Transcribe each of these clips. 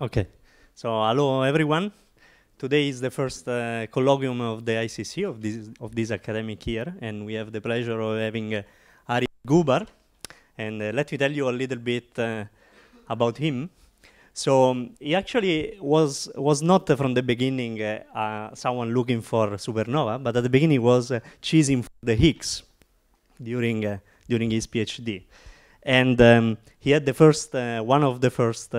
Okay. So hello everyone. Today is the first uh, colloquium of the ICC of this of this academic year, and we have the pleasure of having uh, Ari Goobar. And uh, let me tell you a little bit uh, about him. So um, he actually was was not uh, from the beginning uh, uh, someone looking for supernova, but at the beginning was chasing for the Higgs during during his PhD, and um, he had the first one of the first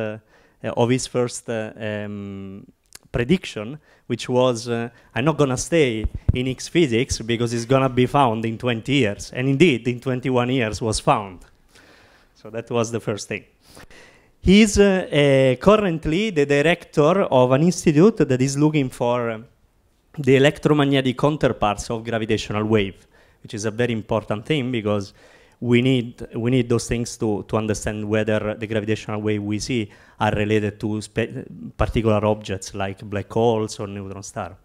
of his first uh, um, prediction, which was uh, I'm not gonna stay in Higgs physics because it's gonna be found in 20 years, and indeed in 21 years was found. So that was the first thing. He's uh, uh, currently the director of an institute that is looking for uh, the electromagnetic counterparts of gravitational wave, which is a very important thing because we need we need those things to, to understand whether the gravitational wave we see are related to particular objects like black holes or neutron star.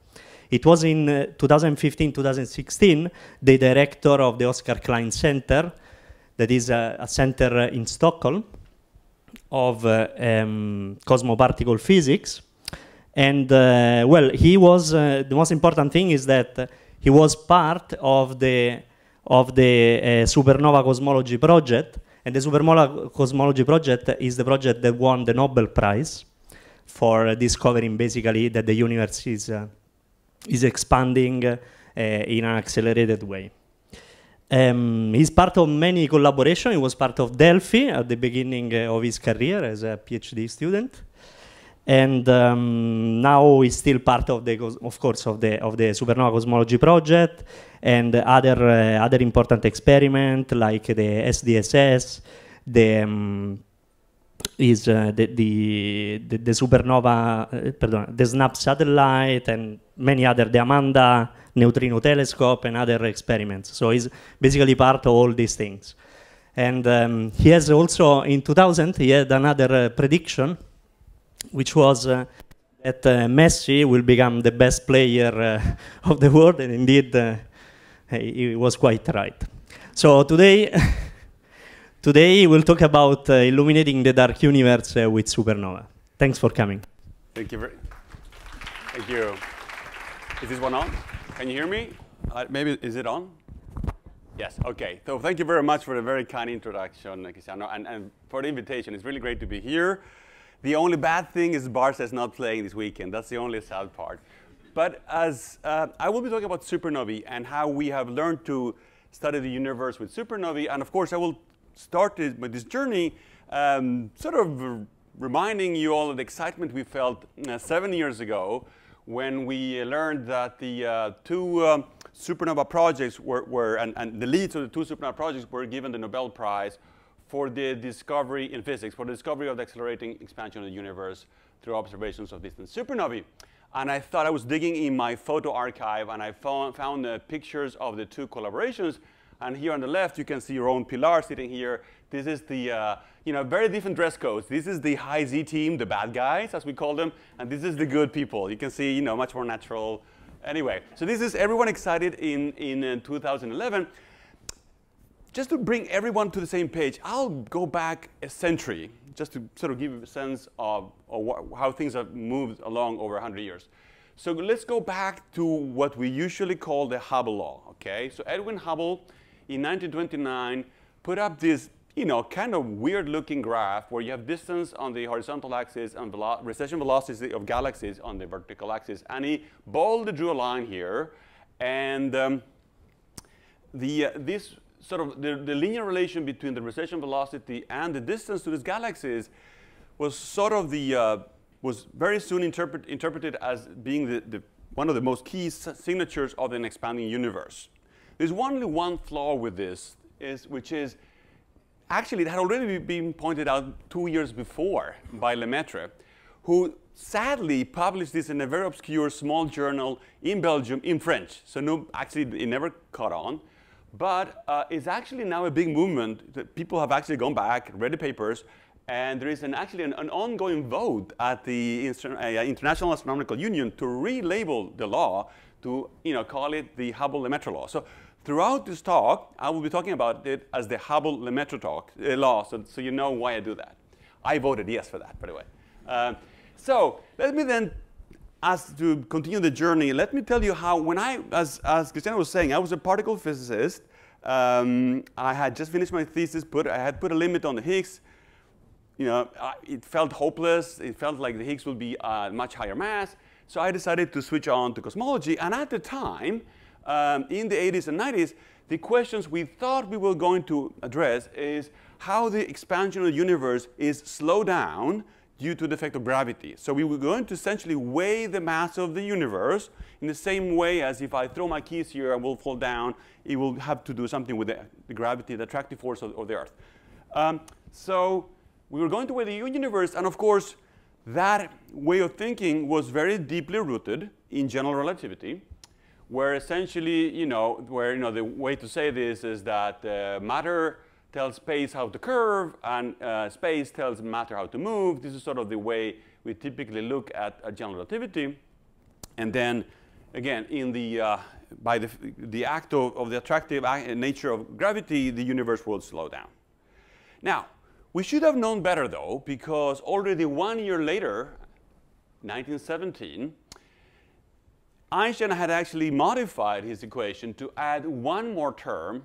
It was in uh, 2015-2016 the director of the Oskar Klein Center, that is a, a center uh, in Stockholm of uh, um, cosmoparticle physics. And uh, well, he was uh, the most important thing is that uh, he was part of the of the uh, supernova cosmology project, and the supernova cosmology project is the project that won the Nobel Prize for discovering basically that the universe is uh, is expanding uh, in an accelerated way. Um, he's part of many collaborations. He was part of Delphi at the beginning of his career as a PhD student, and um, now he's still part of the, of course, of the of the supernova cosmology project and other uh, other important experiment like the SDSS, the um, is uh, the, the, the the supernova, uh, pardon, the SNAP satellite, and many other, the Amanda neutrino telescope, and other experiments. So he's basically part of all these things. And um, he has also, in 2000, he had another uh, prediction, which was uh, that uh, Messi will become the best player uh, of the world, and indeed, uh, he was quite right. So today. Today we'll talk about illuminating the dark universe with supernova. Thanks for coming. Thank you very. Thank you. Is this one on? Can you hear me? Maybe is it on? Yes. Okay. So thank you very much for the very kind introduction, Cristiano, and, and for the invitation. It's really great to be here. The only bad thing is Barca's not playing this weekend. That's the only sad part. But as uh, I will be talking about supernovae and how we have learned to study the universe with supernovae, and of course I will start this, this journey, um, sort of reminding you all of the excitement we felt uh, seven years ago when we learned that the uh, two um, supernova projects were, were and, and the leads of the two supernova projects were given the Nobel Prize for the discovery in physics, for the discovery of the accelerating expansion of the universe through observations of distant supernovae. And I thought I was digging in my photo archive and I found, found pictures of the two collaborations. And here on the left, you can see own Pilar sitting here. This is the, uh, you know, very different dress codes. This is the high Z team, the bad guys, as we call them. And this is the good people. You can see, you know, much more natural. Anyway, so this is everyone excited in, in uh, 2011 just to bring everyone to the same page, I'll go back a century just to sort of give you a sense of, of how things have moved along over 100 years. So let's go back to what we usually call the Hubble law, okay? So Edwin Hubble in 1929 put up this, you know, kind of weird looking graph where you have distance on the horizontal axis and velo- recession velocity of galaxies on the vertical axis. And he boldly drew a line here. And um, the, uh, this sort of the, the linear relation between the recession velocity and the distance to these galaxies was sort of the uh, was very soon interpret, interpreted as being the, the, one of the most key signatures of an expanding universe. There's only one flaw with this, is, which is actually it had already been pointed out two years before by Lemaitre, who sadly published this in a very obscure small journal in Belgium in French. So no, actually it never caught on. But uh, it's actually now a big movement people have actually gone back, read the papers, and there is an, actually an, an ongoing vote at the uh, International Astronomical Union to relabel the law to you know, call it the Hubble-Lemaitre law. So throughout this talk, I will be talking about it as the Hubble-Lemaitre talk, uh, law, so, so you know why I do that. I voted yes for that, by the way. Uh, So let me then, as to continue the journey, let me tell you how when I, as, as Cristiano was saying, I was a particle physicist. Um, I had just finished my thesis, put, I had put a limit on the Higgs. You know, I, it felt hopeless. It felt like the Higgs would be a much higher mass. So I decided to switch on to cosmology. And at the time, um, in the 80s and 90s, the questions we thought we were going to address is how the expansion of the universe is slowed down due to the effect of gravity. So we were going to essentially weigh the mass of the universe in the same way as if I throw my keys here and will fall down, it will have to do something with the, the gravity, the attractive force of, of the Earth. Um, so we were going to weigh the universe, and of course, that way of thinking was very deeply rooted in general relativity, where essentially, you know, where you know the way to say this is that uh, matter tells space how to curve, and uh, space tells matter how to move. This is sort of the way we typically look at, at general relativity. And then, again, in the, uh, by the, the act of, of the attractive nature of gravity, the universe will slow down. Now, we should have known better, though, because already one year later, 1917, Einstein had actually modified his equation to add one more term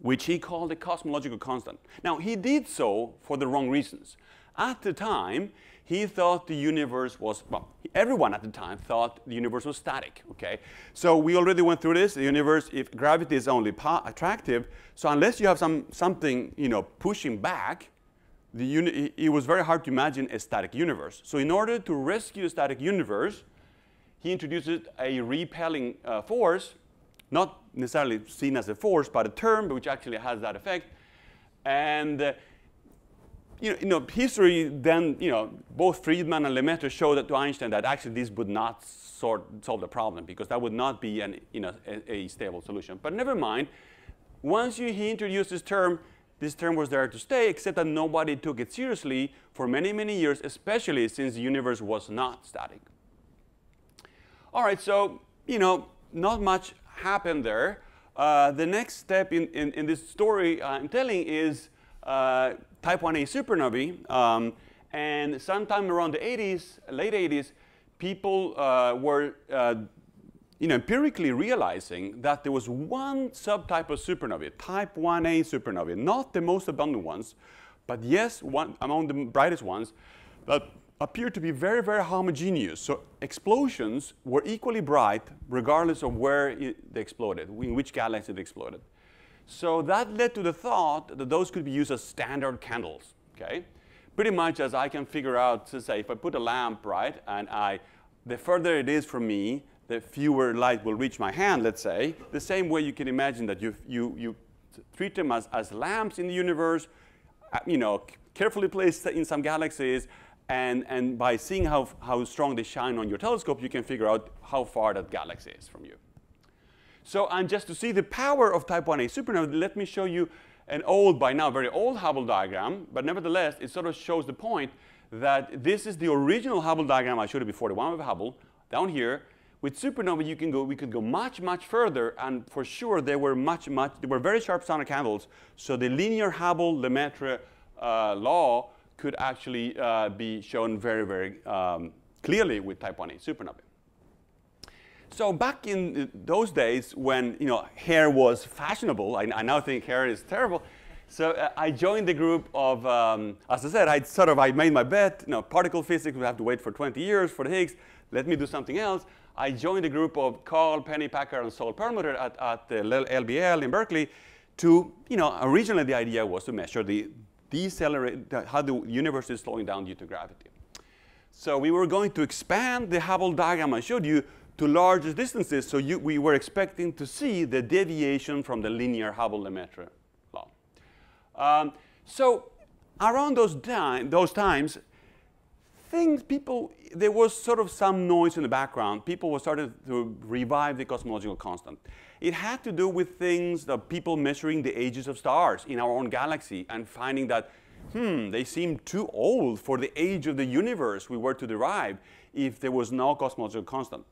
which he called a cosmological constant. Now, he did so for the wrong reasons. At the time, he thought the universe was, well, everyone at the time thought the universe was static, okay? So we already went through this. The universe, if gravity is only attractive, so unless you have some, something, you know, pushing back, the uni it was very hard to imagine a static universe. So in order to rescue a static universe, he introduced a repelling uh, force not necessarily seen as a force, but a term which actually has that effect. And uh, you, know, you know, history then, you know, both Friedmann and Lemaitre showed that to Einstein that actually this would not sort, solve the problem because that would not be an, you know, a, a stable solution. But never mind. Once you, he introduced this term, this term was there to stay, except that nobody took it seriously for many, many years, especially since the universe was not static. All right, so, you know, not much happened there. Uh, the next step in, in, in, this story I'm telling is uh, type 1a supernovae. Um, and sometime around the 80s, late 80s, people uh, were uh, you know, empirically realizing that there was one subtype of supernovae, type 1a supernovae, not the most abundant ones, but yes, one among the brightest ones, that appear to be very, very homogeneous. So explosions were equally bright regardless of where it, they exploded, in which galaxy it exploded. So that led to the thought that those could be used as standard candles, okay? Pretty much as I can figure out, to say, if I put a lamp, right, and I, the further it is from me, the fewer light will reach my hand, let's say. The same way you can imagine that you, you, you treat them as, as lamps in the universe, uh, you know, carefully placed in some galaxies, and, and by seeing how, how strong they shine on your telescope, you can figure out how far that galaxy is from you. So, and just to see the power of type 1a supernova, let me show you an old, by now very old Hubble diagram, but nevertheless, it sort of shows the point that this is the original Hubble diagram I showed you before, the one with Hubble, down here. With supernova, you can go, we could go much, much further, and for sure, they were much, much, they were very sharp sonic candles. So the linear Hubble-Lemaitre uh, law could actually uh, be shown very, very um, clearly with type 1a supernovae. So back in those days when you know hair was fashionable, I, I now think hair is terrible. So uh, I joined the group of, um, as I said, I sort of I made my bet. You know, particle physics we have to wait for 20 years for the Higgs. Let me do something else. I joined the group of Carl Pennypacker and Saul Perlmutter at, at the LBL in Berkeley. To you know, originally the idea was to measure the decelerate, how the universe is slowing down due to gravity. So we were going to expand the Hubble diagram I showed you to larger distances, so you, we were expecting to see the deviation from the linear Hubble-Lemaitre law. Um, so around those, those times, things people, there was sort of some noise in the background. People were starting to revive the cosmological constant. It had to do with things that people measuring the ages of stars in our own galaxy and finding that, hmm, they seem too old for the age of the universe we were to derive if there was no cosmological constant.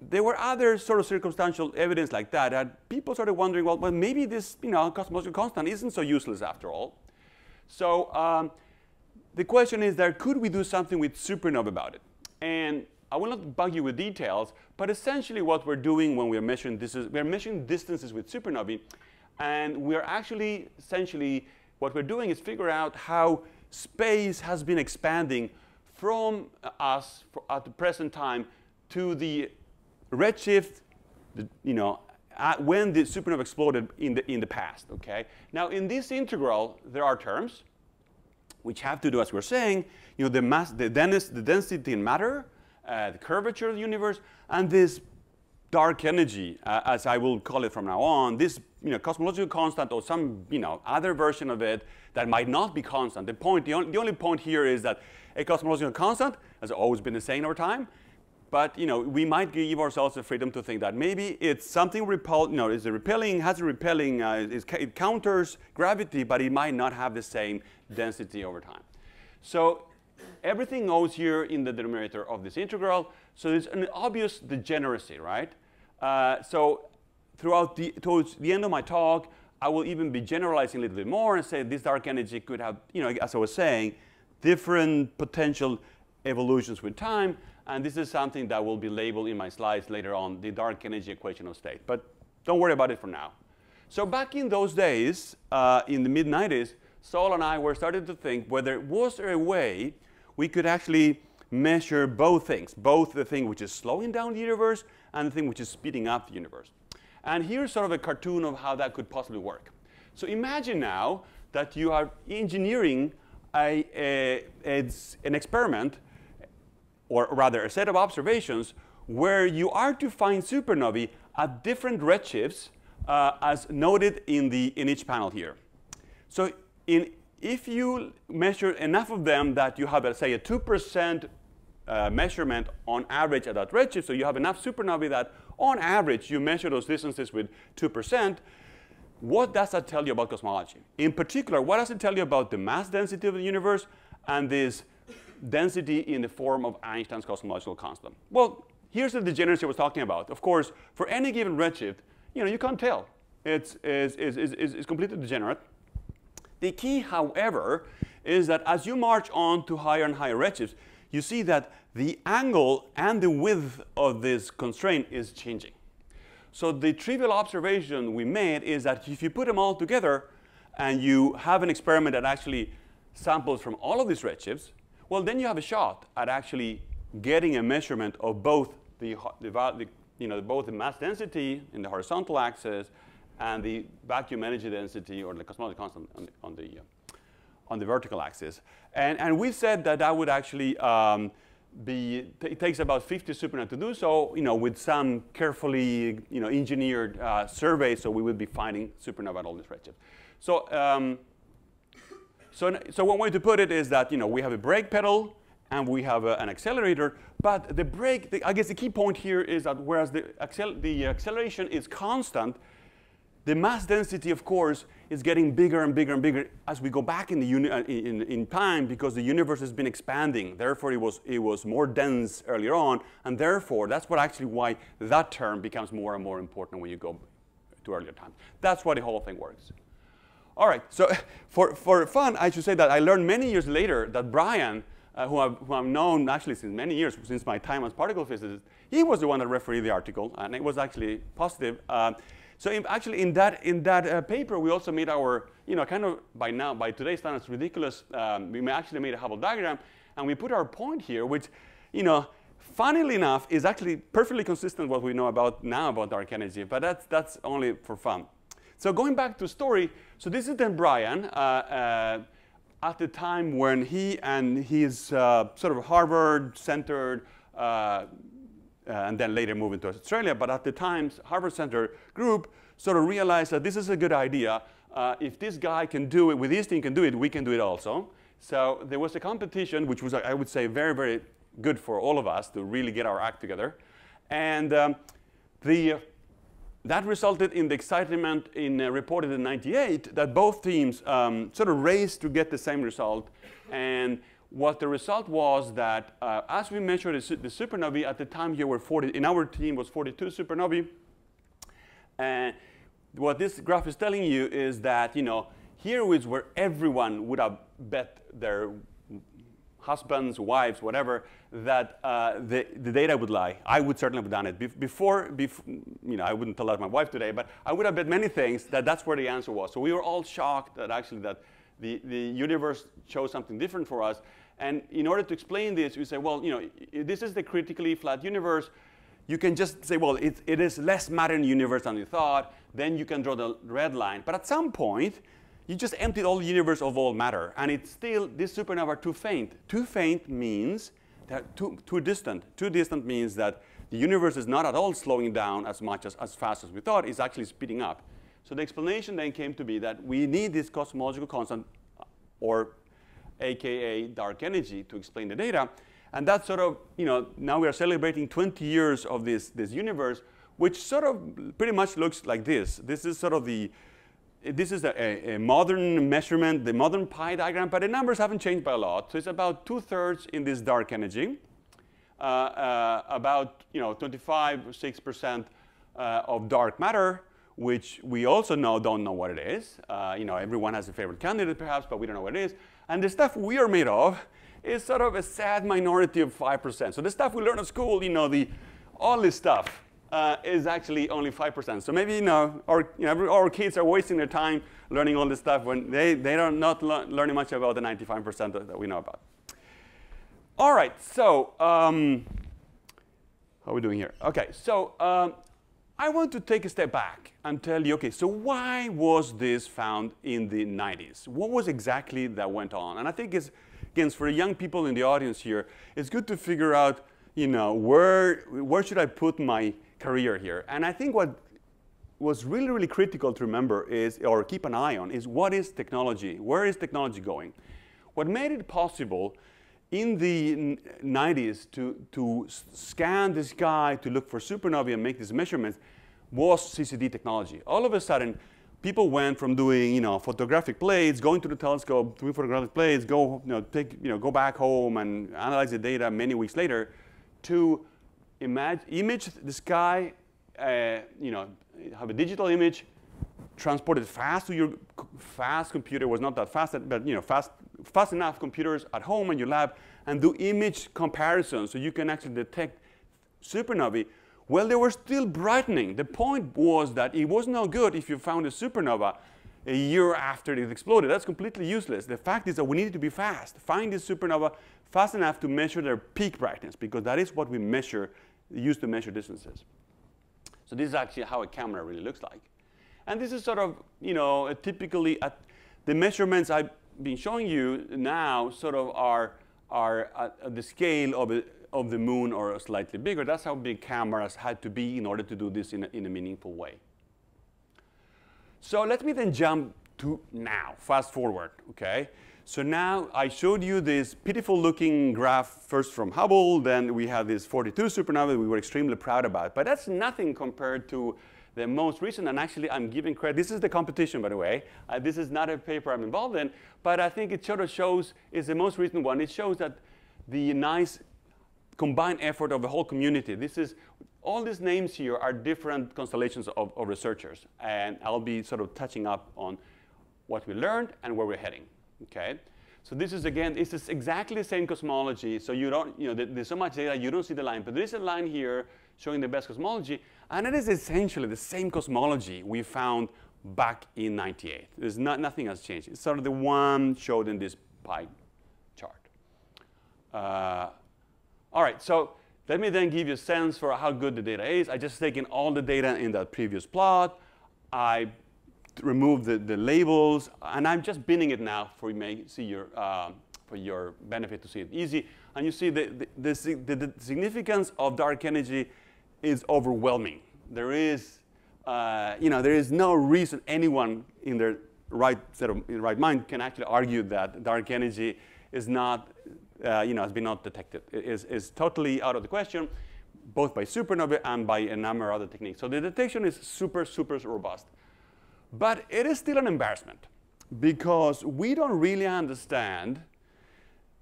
There were other sort of circumstantial evidence like that, that people started wondering, well, well maybe this you know, cosmological constant isn't so useless after all. So um, the question is that could we do something with supernova about it? And I will not bug you with details, but essentially what we're doing when we're measuring this is we're measuring distances with supernovae, and we're actually essentially what we're doing is figure out how space has been expanding from us at the present time to the redshift, the, you know, when the supernova exploded in the, in the past, okay? Now, in this integral, there are terms which have to do, as we're saying, you know, the, mass, the, dens the density in matter, uh, the curvature of the universe, and this dark energy, uh, as I will call it from now on, this you know, cosmological constant or some you know, other version of it that might not be constant. The, point, the, on, the only point here is that a cosmological constant has always been the same over time, but you know, we might give ourselves the freedom to think that maybe it's something repel, you know, is a repelling, has a repelling, uh, it counters gravity, but it might not have the same density over time. So everything goes here in the denominator of this integral. So there's an obvious degeneracy, right? Uh, so throughout the, towards the end of my talk, I will even be generalizing a little bit more and say this dark energy could have, you know, as I was saying, different potential evolutions with time. And this is something that will be labeled in my slides later on, the dark energy equation of state. But don't worry about it for now. So back in those days, uh, in the mid-90s, Saul and I were starting to think whether was there a way we could actually measure both things, both the thing which is slowing down the universe and the thing which is speeding up the universe. And here's sort of a cartoon of how that could possibly work. So imagine now that you are engineering a, a, a, an experiment or rather a set of observations where you are to find supernovae at different redshifts uh, as noted in, the, in each panel here. So in, if you measure enough of them that you have, a, say, a 2% uh, measurement on average at that redshift, so you have enough supernovae that on average you measure those distances with 2%, what does that tell you about cosmology? In particular, what does it tell you about the mass density of the universe and this density in the form of Einstein's cosmological constant. Well, here's the degeneracy I was talking about. Of course, for any given redshift, you know, you can't tell. It's, it's, it's, it's, it's completely degenerate. The key, however, is that as you march on to higher and higher redshifts, you see that the angle and the width of this constraint is changing. So the trivial observation we made is that if you put them all together and you have an experiment that actually samples from all of these redshifts, well, then you have a shot at actually getting a measurement of both the, the, you know, both the mass density in the horizontal axis and the vacuum energy density or the cosmological constant on the, on the, uh, on the vertical axis. And, and we said that that would actually um, be, it takes about 50 supernovae to do so, you know, with some carefully, you know, engineered uh, surveys, so we would be finding supernova at all these redshifts. So um, so, so one way to put it is that you know, we have a brake pedal and we have a, an accelerator, but the brake, the, I guess the key point here is that whereas the, accel the acceleration is constant, the mass density, of course, is getting bigger and bigger and bigger as we go back in, the uh, in, in, time because the universe has been expanding. Therefore, it was, it was more dense earlier on, and therefore, that's what actually why that term becomes more and more important when you go to earlier times. That's why the whole thing works. All right, so for, for fun, I should say that I learned many years later that Brian, uh, who, I've, who I've known actually since many years, since my time as particle physicist, he was the one that refereed the article, and it was actually positive. Uh, so in, actually, in that, in that uh, paper, we also made our, you know, kind of by now, by today's standards, ridiculous, um, we actually made a Hubble diagram, and we put our point here, which, you know, funnily enough, is actually perfectly consistent with what we know about now about dark energy, but that's, that's only for fun. So going back to story, so this is then Brian uh, uh, at the time when he and his uh, sort of Harvard-centered, uh, uh, and then later moving to Australia, but at the time Harvard Center group sort of realized that this is a good idea. Uh, if this guy can do it, with this team can do it, we can do it also. So there was a competition, which was, I would say, very, very good for all of us to really get our act together. And um, the that resulted in the excitement in uh, reported in 98 that both teams um, sort of raced to get the same result. And what the result was that uh, as we measured the, supernovae, at the time here were 40, in our team was 42 supernovae. And what this graph is telling you is that, you know, here is where everyone would have bet their husbands, wives, whatever, that uh, the, the data would lie. I would certainly have done it. Be before, bef you know, I wouldn't tell that my wife today, but I would have bet many things that that's where the answer was. So we were all shocked that actually that the, the universe chose something different for us. And in order to explain this, we say, well, you know, this is the critically flat universe. You can just say, well, it, it is less matter in the universe than you thought. Then you can draw the red line. But at some point, you just emptied all the universe of all matter. And it's still, this supernova are too faint. Too faint means that too, too distant. Too distant means that the universe is not at all slowing down as much as, as fast as we thought. It's actually speeding up. So the explanation then came to be that we need this cosmological constant, or AKA dark energy, to explain the data. And that sort of, you know, now we are celebrating 20 years of this, this universe, which sort of pretty much looks like this. This is sort of the, this is a, a, modern measurement, the modern pie diagram, but the numbers haven't changed by a lot. So it's about two-thirds in this dark energy, uh, uh, about you know 25 6% uh, of dark matter, which we also know don't know what it is. Uh, you know, everyone has a favorite candidate perhaps, but we don't know what it is. And the stuff we are made of is sort of a sad minority of 5%. So the stuff we learn at school, you know, the all this stuff, uh, is actually only 5%. So maybe you know, our, you know, our kids are wasting their time learning all this stuff when they, they are not le learning much about the 95% that, that, we know about. All right, so um, how are we doing here? Okay, so um, I want to take a step back and tell you, okay, so why was this found in the 90s? What was exactly that went on? And I think it's, again, for young people in the audience here, it's good to figure out, you know, where, where should I put my career here. And I think what was really, really critical to remember is, or keep an eye on, is what is technology? Where is technology going? What made it possible in the 90s to, to scan the sky, to look for supernovae and make these measurements was CCD technology. All of a sudden, people went from doing, you know, photographic plates, going to the telescope, doing photographic plates, go, you know, take, you know, go back home and analyze the data many weeks later, to image, image the sky, uh, you know, have a digital image, transport it fast to your fast computer, was not that fast, but you know, fast, fast enough computers at home in your lab, and do image comparison so you can actually detect supernovae. Well, they were still brightening. The point was that it was no good if you found a supernova a year after it exploded. That's completely useless. The fact is that we needed to be fast. Find this supernova fast enough to measure their peak brightness, because that is what we measure used to measure distances. So this is actually how a camera really looks like. And this is sort of, you know, typically at the measurements I've been showing you now sort of are, are at, the scale of, a, of the moon or slightly bigger. That's how big cameras had to be in order to do this in a, in a meaningful way. So let me then jump to now, fast forward, okay? So now I showed you this pitiful looking graph first from Hubble, then we have this 42 supernova we were extremely proud about. But that's nothing compared to the most recent, and actually I'm giving credit, this is the competition by the way. Uh, this is not a paper I'm involved in, but I think it sort of shows, is the most recent one, it shows that the nice combined effort of the whole community. This is, all these names here are different constellations of, of researchers, and I'll be sort of touching up on what we learned and where we're heading. Okay? So this is again, this is exactly the same cosmology. So you don't, you know, there's so much data, you don't see the line. But there is a line here showing the best cosmology. And it is essentially the same cosmology we found back in 98. There's not, nothing has changed. It's sort of the one showed in this pie chart. Uh, all right, so let me then give you a sense for how good the data is. I just taken all the data in that previous plot. I removed the, the labels, and I'm just binning it now for you may see your, uh, for your benefit to see it easy. And you see the, the, the, the significance of dark energy is overwhelming. There is, uh, you know, there is no reason anyone in their right set of in right mind can actually argue that dark energy is not, uh, you know, has been not detected. It is, is totally out of the question, both by supernovae and by a number of other techniques. So the detection is super, super robust. But it is still an embarrassment because we don't really understand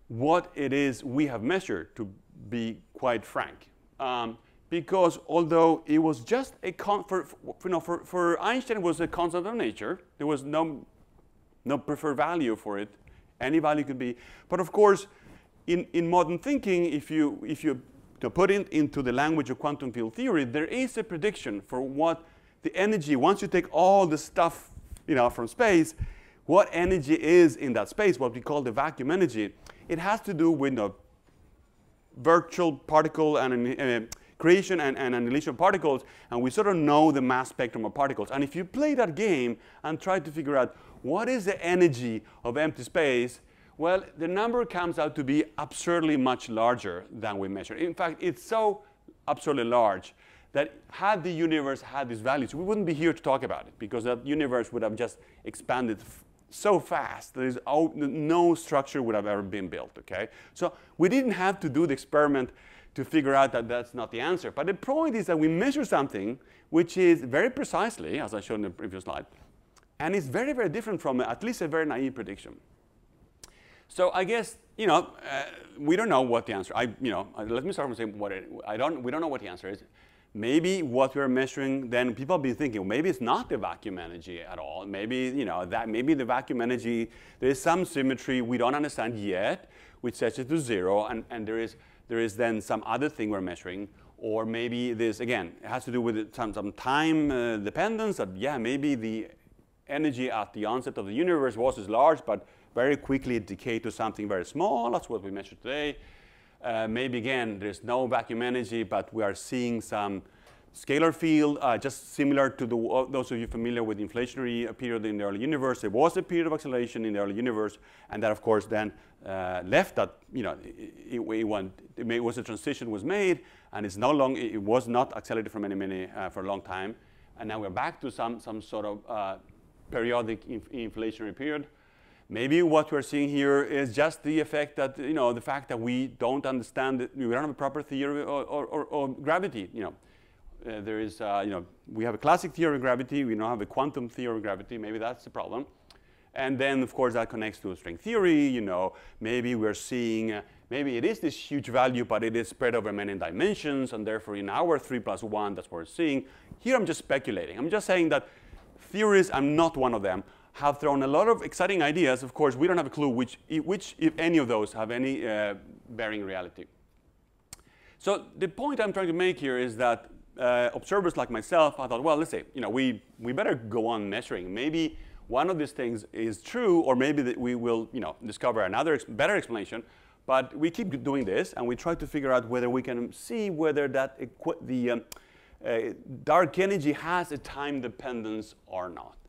what it is we have measured, to be quite frank. Um, because although it was just a con for, for, you know, for, for Einstein it was a constant of nature, there was no, no preferred value for it. Any value could be. But of course, in, in modern thinking, if you, if you to put it into the language of quantum field theory, there is a prediction for what the energy, once you take all the stuff you know, from space, what energy is in that space, what we call the vacuum energy. It has to do with know, virtual particle and uh, creation and, and annihilation of particles, and we sort of know the mass spectrum of particles. And if you play that game and try to figure out what is the energy of empty space, well, the number comes out to be absurdly much larger than we measure. In fact, it's so absurdly large that had the universe had these values, we wouldn't be here to talk about it because that universe would have just expanded so fast. Is no structure would have ever been built, okay? So we didn't have to do the experiment to figure out that that's not the answer. But the point is that we measure something which is very precisely, as I showed in the previous slide, and it's very, very different from at least a very naive prediction. So I guess you know uh, we don't know what the answer. I you know uh, let me start from saying what it, I don't. We don't know what the answer is. Maybe what we're measuring, then people have been thinking, maybe it's not the vacuum energy at all. Maybe you know that maybe the vacuum energy there is some symmetry we don't understand yet, which sets it to zero, and and there is there is then some other thing we're measuring. Or maybe this, again, it has to do with some, some time uh, dependence that, yeah, maybe the energy at the onset of the universe was as large, but very quickly decay to something very small. That's what we measured today. Uh, maybe again, there's no vacuum energy, but we are seeing some scalar field, uh, just similar to the, uh, those of you familiar with the inflationary period in the early universe. There was a period of acceleration in the early universe, and that, of course, then uh, left that, you know, it, it, went, it was a transition was made, and it's no long, it was not accelerated for many, many, uh, for a long time. And now we're back to some, some sort of uh, periodic inf inflationary period. Maybe what we're seeing here is just the effect that, you know, the fact that we don't understand, we don't have a proper theory or, or, or, or gravity, you know. Uh, there is, uh, you know, we have a classic theory of gravity, we don't have a quantum theory of gravity, maybe that's the problem. And then, of course, that connects to string theory, you know, maybe we're seeing, uh, maybe it is this huge value, but it is spread over many dimensions, and therefore in our 3 plus 1, that's what we're seeing. Here I'm just speculating. I'm just saying that theories, I'm not one of them, have thrown a lot of exciting ideas. Of course, we don't have a clue which, which if any of those, have any uh, bearing reality. So the point I'm trying to make here is that uh, observers like myself, I thought, well, let's say, you know, we, we better go on measuring. Maybe one of these things is true, or maybe that we will, you know, discover another ex better explanation. But we keep doing this, and we try to figure out whether we can see whether that the um, uh, dark energy has a time dependence or not.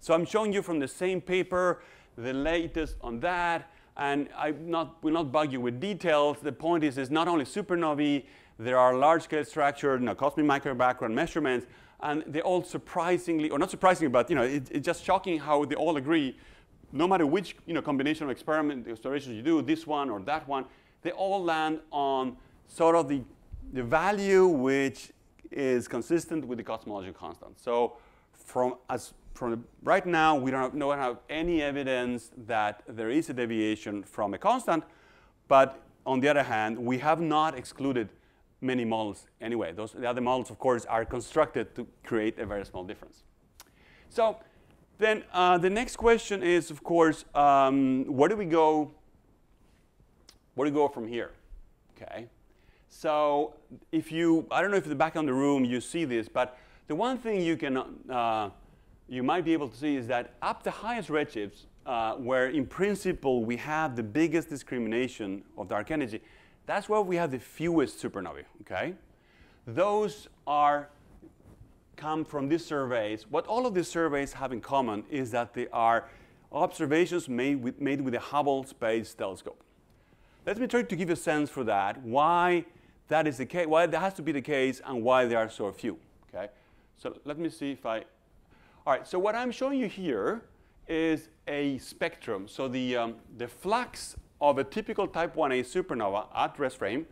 So I'm showing you from the same paper the latest on that, and I not, will not bug you with details. The point is, it's not only supernovae, there are large-scale structure, you know, cosmic microwave background measurements, and they all surprisingly, or not surprisingly, but you know, it, it's just shocking how they all agree. No matter which you know, combination of experiment explorations you do, this one or that one, they all land on sort of the, the value which is consistent with the cosmological constant. So from as from right now, we don't have, don't have any evidence that there is a deviation from a constant. But on the other hand, we have not excluded many models anyway. Those, the other models, of course, are constructed to create a very small difference. So then uh, the next question is, of course, um, where do we go? Where do we go from here? Okay. So if you, I don't know if the back of the room you see this, but the one thing you can, uh, you might be able to see is that up the highest redshifts, uh, where in principle we have the biggest discrimination of dark energy, that's where we have the fewest supernovae, okay? Those are come from these surveys. What all of these surveys have in common is that they are observations made with, made with the Hubble Space Telescope. Let me try to give you a sense for that, why that is the case, why that has to be the case, and why there are so few, okay? So let me see if I, all right, so what I'm showing you here is a spectrum. So the, um, the flux of a typical type 1a supernova at rest frame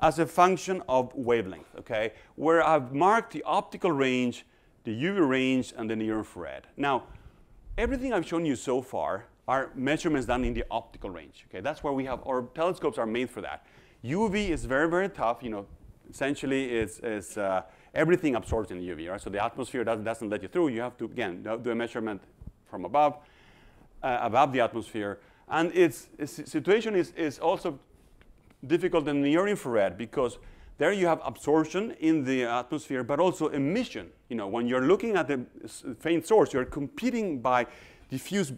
as a function of wavelength, okay? Where I've marked the optical range, the UV range, and the near infrared. Now, everything I've shown you so far are measurements done in the optical range, okay? That's where we have, our telescopes are made for that. UV is very, very tough, you know, essentially it's, it's uh, everything absorbs in the UV, right? So the atmosphere doesn't, doesn't let you through. You have to, again, do a measurement from above, uh, above the atmosphere. And its, its situation is, is also difficult than near infrared because there you have absorption in the atmosphere, but also emission. You know, when you're looking at the faint source, you're competing by diffuse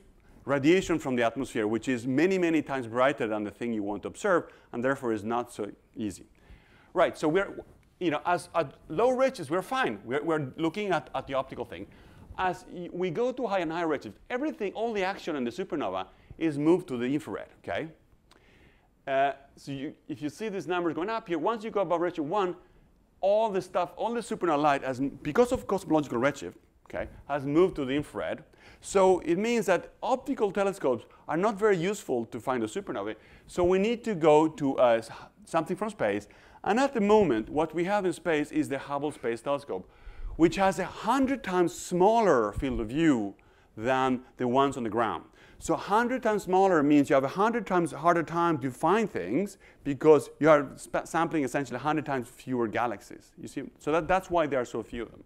radiation from the atmosphere, which is many, many times brighter than the thing you want to observe, and therefore is not so easy. Right, so we're, you know, as at low redshifts, we're fine. We're, we're looking at, at the optical thing. As we go to high and high redshift, everything, all the action in the supernova is moved to the infrared, okay? Uh, so you, if you see these numbers going up here, once you go above redshift 1, all the stuff, all the supernova light, has, because of cosmological redshift, okay, has moved to the infrared. So it means that optical telescopes are not very useful to find a supernova. So we need to go to uh, something from space. And at the moment, what we have in space is the Hubble Space Telescope, which has a 100 times smaller field of view than the ones on the ground. So 100 times smaller means you have a 100 times harder time to find things because you are sampling essentially 100 times fewer galaxies. You see, so that, that's why there are so few of them.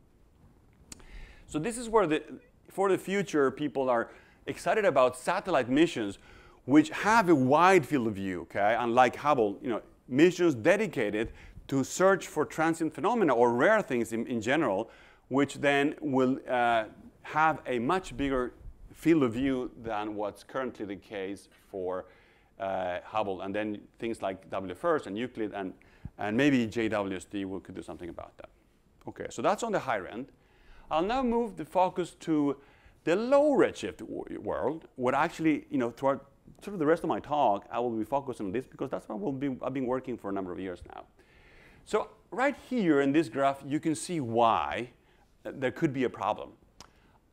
So this is where the, for the future, people are excited about satellite missions which have a wide field of view, okay? Unlike Hubble, you know, missions dedicated to search for transient phenomena or rare things in, in general, which then will uh, have a much bigger field of view than what's currently the case for uh, Hubble. And then things like WFIRST and Euclid and, and maybe JWST will, could do something about that. Okay, so that's on the higher end. I'll now move the focus to the low redshift world, where actually, you know, throughout sort of the rest of my talk, I will be focusing on this because that's what we'll be, I've been working for a number of years now. So right here in this graph, you can see why there could be a problem.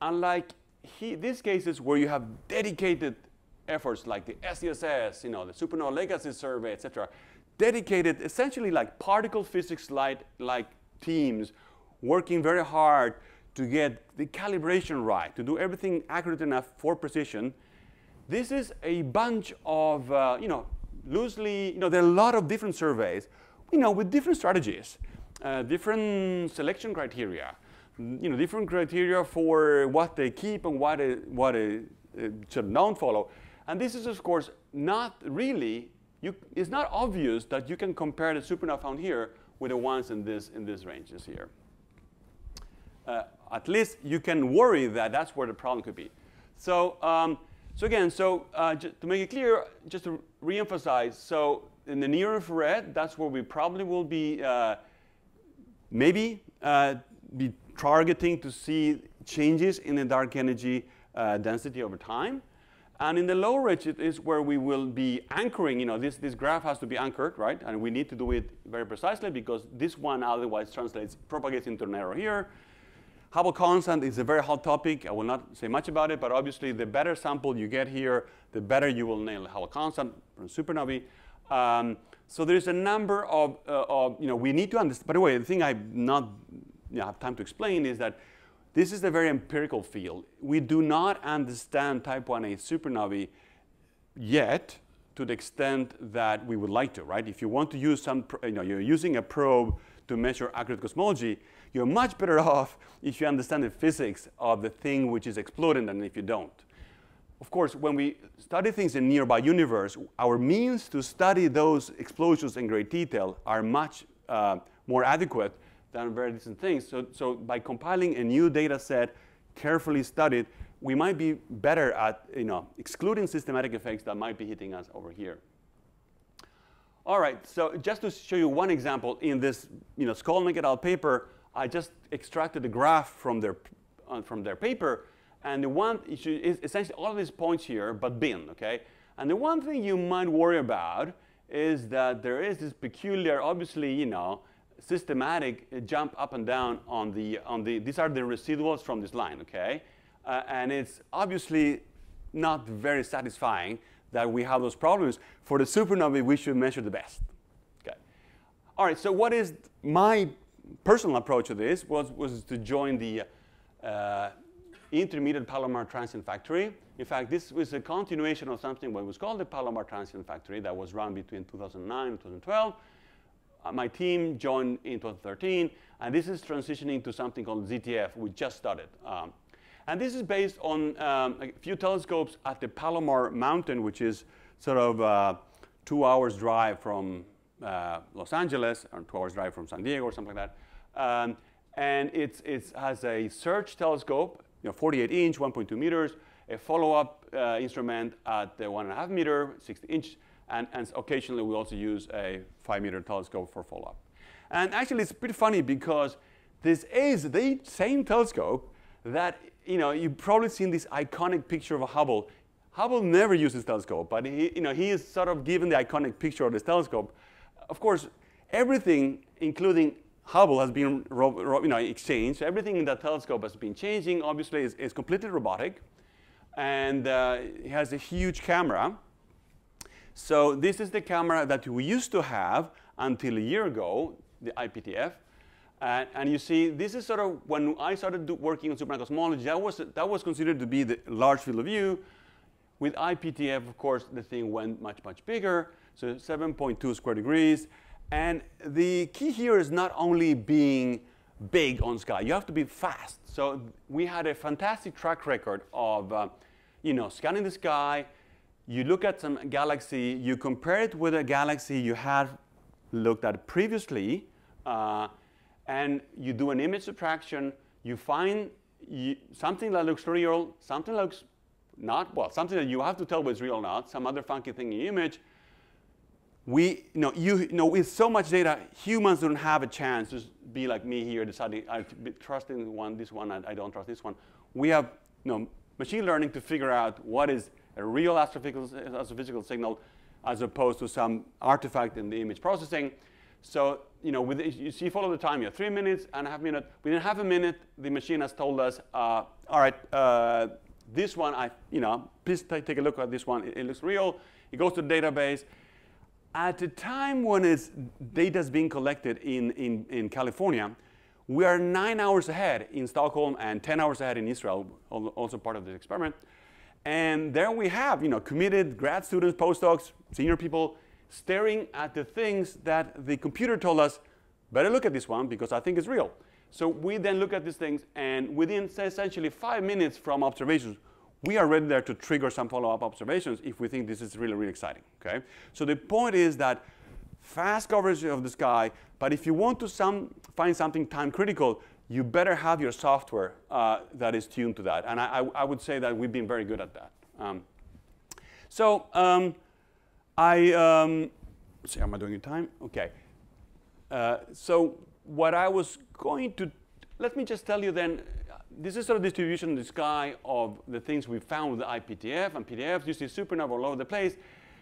Unlike he, these cases where you have dedicated efforts like the SDSS, you know, the Supernova Legacy Survey, etc., dedicated essentially like particle physics like, like teams working very hard to get the calibration right, to do everything accurate enough for precision. This is a bunch of, uh, you know, loosely, you know, there are a lot of different surveys, you know, with different strategies, uh, different selection criteria, you know, different criteria for what they keep and what they, what they should not follow. And this is, of course, not really, you, it's not obvious that you can compare the supernova found here with the ones in this, in this ranges here. Uh, at least you can worry that that's where the problem could be. So, um, so again, so uh, to make it clear, just to reemphasize, so in the near infrared, that's where we probably will be uh, maybe uh, be targeting to see changes in the dark energy uh, density over time. And in the low redshift is where we will be anchoring, you know, this, this graph has to be anchored, right? And we need to do it very precisely because this one otherwise translates, propagates into an error here. Hubble constant is a very hot topic. I will not say much about it, but obviously the better sample you get here, the better you will nail Hubble constant from supernovae. Um, so there's a number of, uh, of, you know, we need to understand, by the way, the thing I not you know, have time to explain is that this is a very empirical field. We do not understand type 1a supernovae yet to the extent that we would like to, right? If you want to use some, you know, you're using a probe to measure accurate cosmology, you're much better off if you understand the physics of the thing which is exploding than if you don't. Of course, when we study things in nearby universe, our means to study those explosions in great detail are much uh, more adequate than very distant things. So, so by compiling a new data set, carefully studied, we might be better at you know, excluding systematic effects that might be hitting us over here. All right, so just to show you one example in this you know, Scolnic et al. paper, I just extracted a graph from their, uh, from their paper. And the one is essentially all of these points here, but bin, okay? And the one thing you might worry about is that there is this peculiar, obviously, you know, systematic uh, jump up and down on the, on the, these are the residuals from this line, okay? Uh, and it's obviously not very satisfying that we have those problems. For the supernovae, we should measure the best. Okay. All right, so what is my personal approach to this was, was to join the uh, Intermediate Palomar Transient Factory. In fact, this was a continuation of something what was called the Palomar Transient Factory that was run between 2009 and 2012. Uh, my team joined in 2013, and this is transitioning to something called ZTF, we just started. Um, and this is based on um, a few telescopes at the Palomar Mountain, which is sort of uh, two hours drive from uh, Los Angeles, or two hours drive from San Diego or something like that. Um, and it has a search telescope, you know, 48 inch, 1.2 meters, a follow-up uh, instrument at the one and a half meter, 60 inch, and, and occasionally we also use a five meter telescope for follow-up. And actually it's pretty funny because this is the same telescope that, you know, you've probably seen this iconic picture of a Hubble. Hubble never uses telescope, but he, you know, he is sort of given the iconic picture of this telescope. Of course, everything, including Hubble, has been you know, exchanged. Everything in that telescope has been changing. Obviously, is, is completely robotic, and uh, it has a huge camera. So this is the camera that we used to have until a year ago, the IPTF. Uh, and you see, this is sort of when I started working on supernova cosmology, that was, that was considered to be the large field of view. With IPTF, of course, the thing went much, much bigger, so 7.2 square degrees. And the key here is not only being big on sky, you have to be fast. So we had a fantastic track record of, uh, you know, scanning the sky. You look at some galaxy, you compare it with a galaxy you had looked at previously, uh, and you do an image subtraction, you find you, something that looks real, something that looks not, well, something that you have to tell it's real or not, some other funky thing in the image. We, you know, you, you know, with so much data, humans don't have a chance to be like me here, deciding I trust in one, this one, I, I don't trust this one. We have, you know, machine learning to figure out what is a real astrophysical, astrophysical signal as opposed to some artifact in the image processing. So, you know, with, you see, follow the time here, three minutes and a half minute. Within half a minute, the machine has told us, uh, all right, uh, this one, I, you know, please take a look at this one. It, it, looks real. It goes to the database. At the time when data is being collected in, in, in California, we are nine hours ahead in Stockholm and 10 hours ahead in Israel, also part of this experiment. And there we have, you know, committed grad students, postdocs, senior people staring at the things that the computer told us, better look at this one because I think it's real. So we then look at these things and within essentially five minutes from observations, we are ready there to trigger some follow-up observations if we think this is really, really exciting, okay? So the point is that fast coverage of the sky, but if you want to some, find something time critical, you better have your software uh, that is tuned to that. And I, I, I, would say that we've been very good at that. Um, so um, I, um, see, am I doing in time? Okay. Uh, so what I was going to, let me just tell you then, this is sort of distribution in the sky of the things we found with IPTF and PTF. You see supernova all over the place.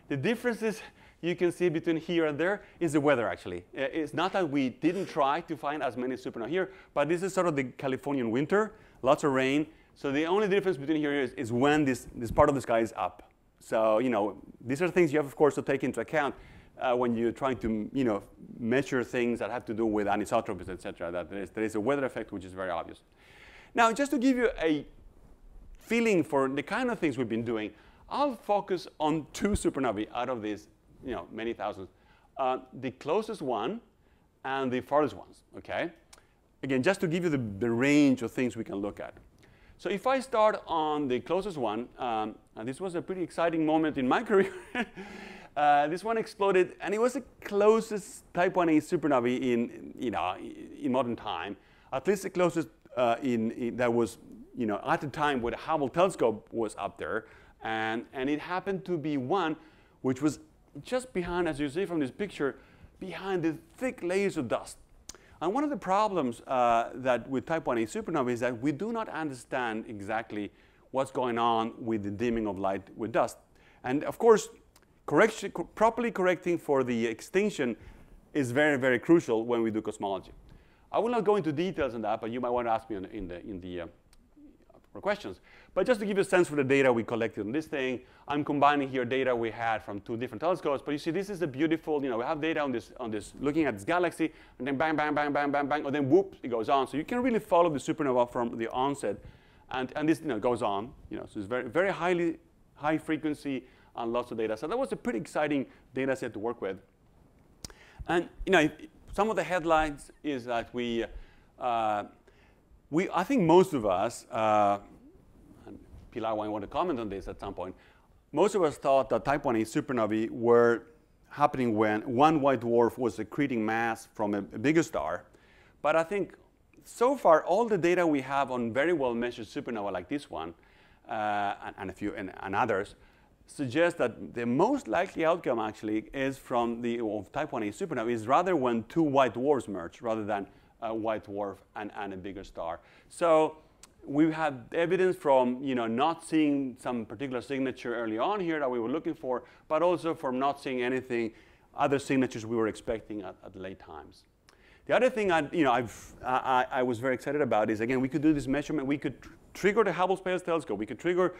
The differences you can see between here and there is the weather, actually. Uh, it's not that we didn't try to find as many supernova here, but this is sort of the Californian winter, lots of rain. So the only difference between here is, is when this, this part of the sky is up. So, you know, these are things you have, of course, to take into account uh, when you're trying to, you know, measure things that have to do with anisotropies, et cetera, that there is, there is a weather effect which is very obvious. Now, just to give you a feeling for the kind of things we've been doing, I'll focus on two supernovae out of these, you know, many thousands. Uh, the closest one and the farthest ones, okay? Again, just to give you the, the range of things we can look at. So if I start on the closest one, um, and this was a pretty exciting moment in my career. uh, this one exploded, and it was the closest Type 1a supernova in, you know, in modern time. At least the closest uh, in, in, that was, you know, at the time when the Hubble telescope was up there. And, and it happened to be one which was just behind, as you see from this picture, behind the thick layers of dust. And one of the problems uh, that with type 1a supernova is that we do not understand exactly what's going on with the dimming of light with dust. And of course, correction, co properly correcting for the extinction is very, very crucial when we do cosmology. I will not go into details on that, but you might want to ask me in, in the, in the uh, for questions. But just to give you a sense for the data we collected on this thing, I'm combining here data we had from two different telescopes. But you see, this is a beautiful, you know, we have data on this, on this looking at this galaxy, and then bang, bang, bang, bang, bang, bang, and then whoops, it goes on. So you can really follow the supernova from the onset. And, and this, you know, goes on. You know, so it's very, very highly, high frequency and lots of data. So that was a pretty exciting data set to work with. And, you know, some of the headlines is that we, uh, we, I think most of us, uh, and Pilar might want to comment on this at some point, most of us thought that type 1a supernovae were happening when one white dwarf was accreting mass from a, a bigger star. But I think so far, all the data we have on very well measured supernova like this one, uh, and, and, a few and, and, others, suggest that the most likely outcome actually is from the of type 1a supernova is rather when two white dwarfs merge rather than a white dwarf and, and a bigger star. So we have evidence from you know not seeing some particular signature early on here that we were looking for, but also from not seeing anything, other signatures we were expecting at, at late times. The other thing I, you know, I've, I, I was very excited about is, again, we could do this measurement. We could tr trigger the Hubble Space Telescope. We could trigger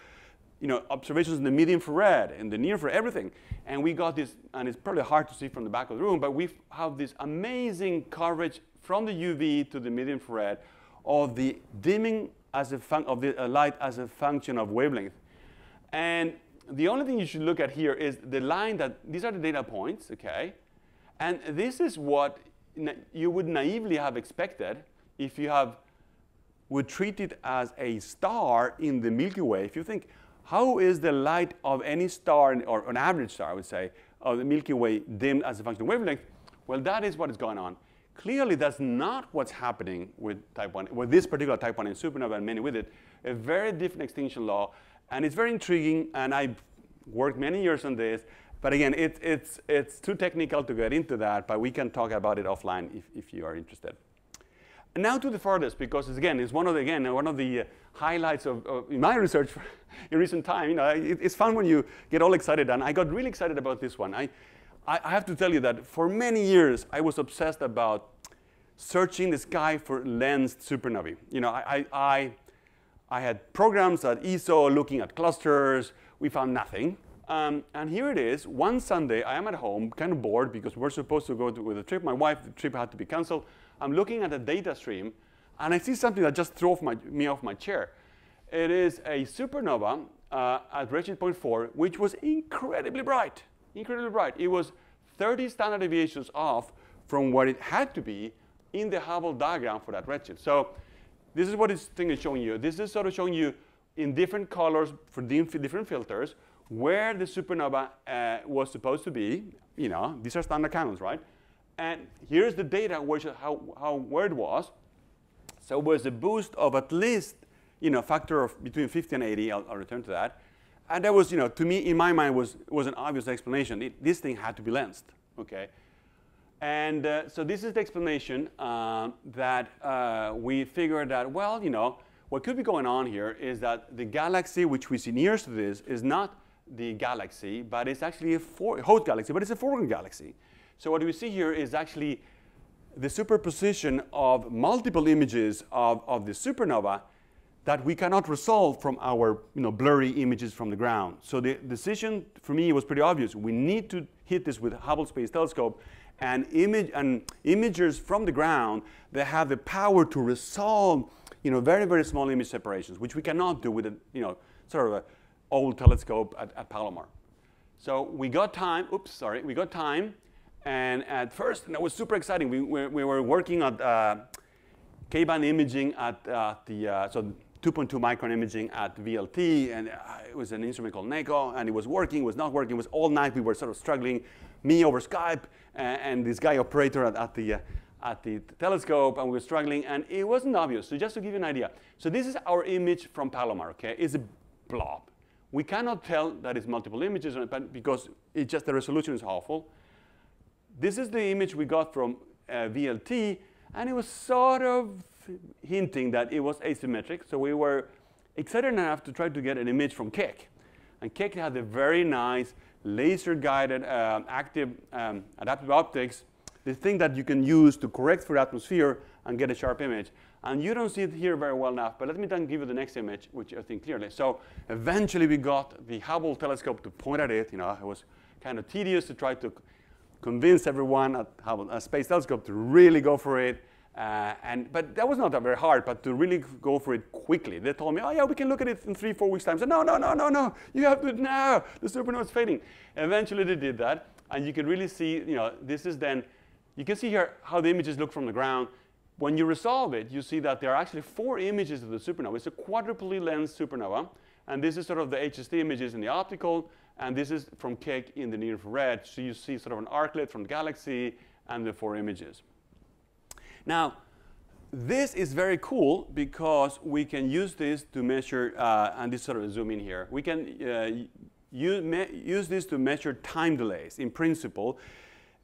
you know, observations in the mid infrared and the near infrared, everything. And we got this, and it's probably hard to see from the back of the room, but we have this amazing coverage from the UV to the mid infrared of the dimming as a of the uh, light as a function of wavelength. And the only thing you should look at here is the line that these are the data points, okay? And this is what you would naively have expected if you have would treat it as a star in the Milky Way. If you think, how is the light of any star, or an average star, I would say, of the Milky Way dimmed as a function of wavelength? Well, that is what is going on. Clearly, that's not what's happening with type 1, with this particular type 1 in supernova and many with it. A very different extinction law, and it's very intriguing, and I worked many years on this, but again, it, it's, it's too technical to get into that, but we can talk about it offline if, if you are interested. And now to the farthest, because it's, again, it's one of the, again, one of the uh, highlights of, of my research in recent time. You know, it, it's fun when you get all excited, and I got really excited about this one. I, I, I have to tell you that for many years, I was obsessed about searching the sky for lensed supernovae. You know, I, I, I had programs at ESO looking at clusters. We found nothing. Um, and here it is, one Sunday, I am at home, kind of bored because we're supposed to go to, with a trip. My wife, the trip had to be canceled. I'm looking at the data stream, and I see something that just threw off my, me off my chair. It is a supernova uh, at redshift 0.4, which was incredibly bright, incredibly bright. It was 30 standard deviations off from what it had to be in the Hubble diagram for that redshift. So this is what this thing is showing you. This is sort of showing you in different colors for different filters where the supernova uh, was supposed to be. You know, these are standard candles, right? And here's the data which how, how where it was. So it was a boost of at least you know factor of between 50 and 80. I'll, I'll return to that. And that was, you know, to me, in my mind, was was an obvious explanation. It, this thing had to be lensed, okay? And uh, so this is the explanation uh, that uh, we figured that, well, you know, what could be going on here is that the galaxy, which we see nearest to this, is not the galaxy, but it's actually a host galaxy, but it's a foreign galaxy. So what we see here is actually the superposition of multiple images of, of the supernova that we cannot resolve from our you know, blurry images from the ground. So the decision for me was pretty obvious. We need to hit this with Hubble Space Telescope and, image, and imagers from the ground that have the power to resolve you know, very, very small image separations, which we cannot do with a you know, sort of a old telescope at, at Palomar. So we got time, oops, sorry, we got time. And at first, and that was super exciting. We, we, we were working at uh, K-band imaging at uh, the, uh, so 2.2 micron imaging at VLT, and uh, it was an instrument called NACO, and it was working, it was not working, it was all night, we were sort of struggling, me over Skype, and, and this guy operator at, at the, uh, at the telescope, and we were struggling, and it wasn't obvious. So just to give you an idea, so this is our image from Palomar, okay? It's a blob. We cannot tell that it's multiple images but because it just the resolution is awful. This is the image we got from uh, VLT, and it was sort of hinting that it was asymmetric. So we were excited enough to try to get an image from Keck. And Keck had a very nice laser-guided uh, active um, adaptive optics, the thing that you can use to correct for the atmosphere and get a sharp image. And you don't see it here very well enough, but let me then give you the next image, which I think clearly. So eventually we got the Hubble telescope to point at it. You know, it was kind of tedious to try to convince everyone at Hubble a Space Telescope to really go for it. Uh, and, but that was not that very hard, but to really go for it quickly. They told me, oh yeah, we can look at it in three, four weeks time. Said, no, no, no, no, no, you have to now. The supernova is fading. Eventually they did that, and you can really see, you know, this is then, you can see here how the images look from the ground. When you resolve it, you see that there are actually four images of the supernova. It's a quadruply lensed supernova, and this is sort of the HST images in the optical, And this is from Keck in the near infrared. So you see sort of an arclet from the galaxy and the four images. Now, this is very cool because we can use this to measure, uh, and this sort of zoom in here. We can uh, use, use this to measure time delays in principle.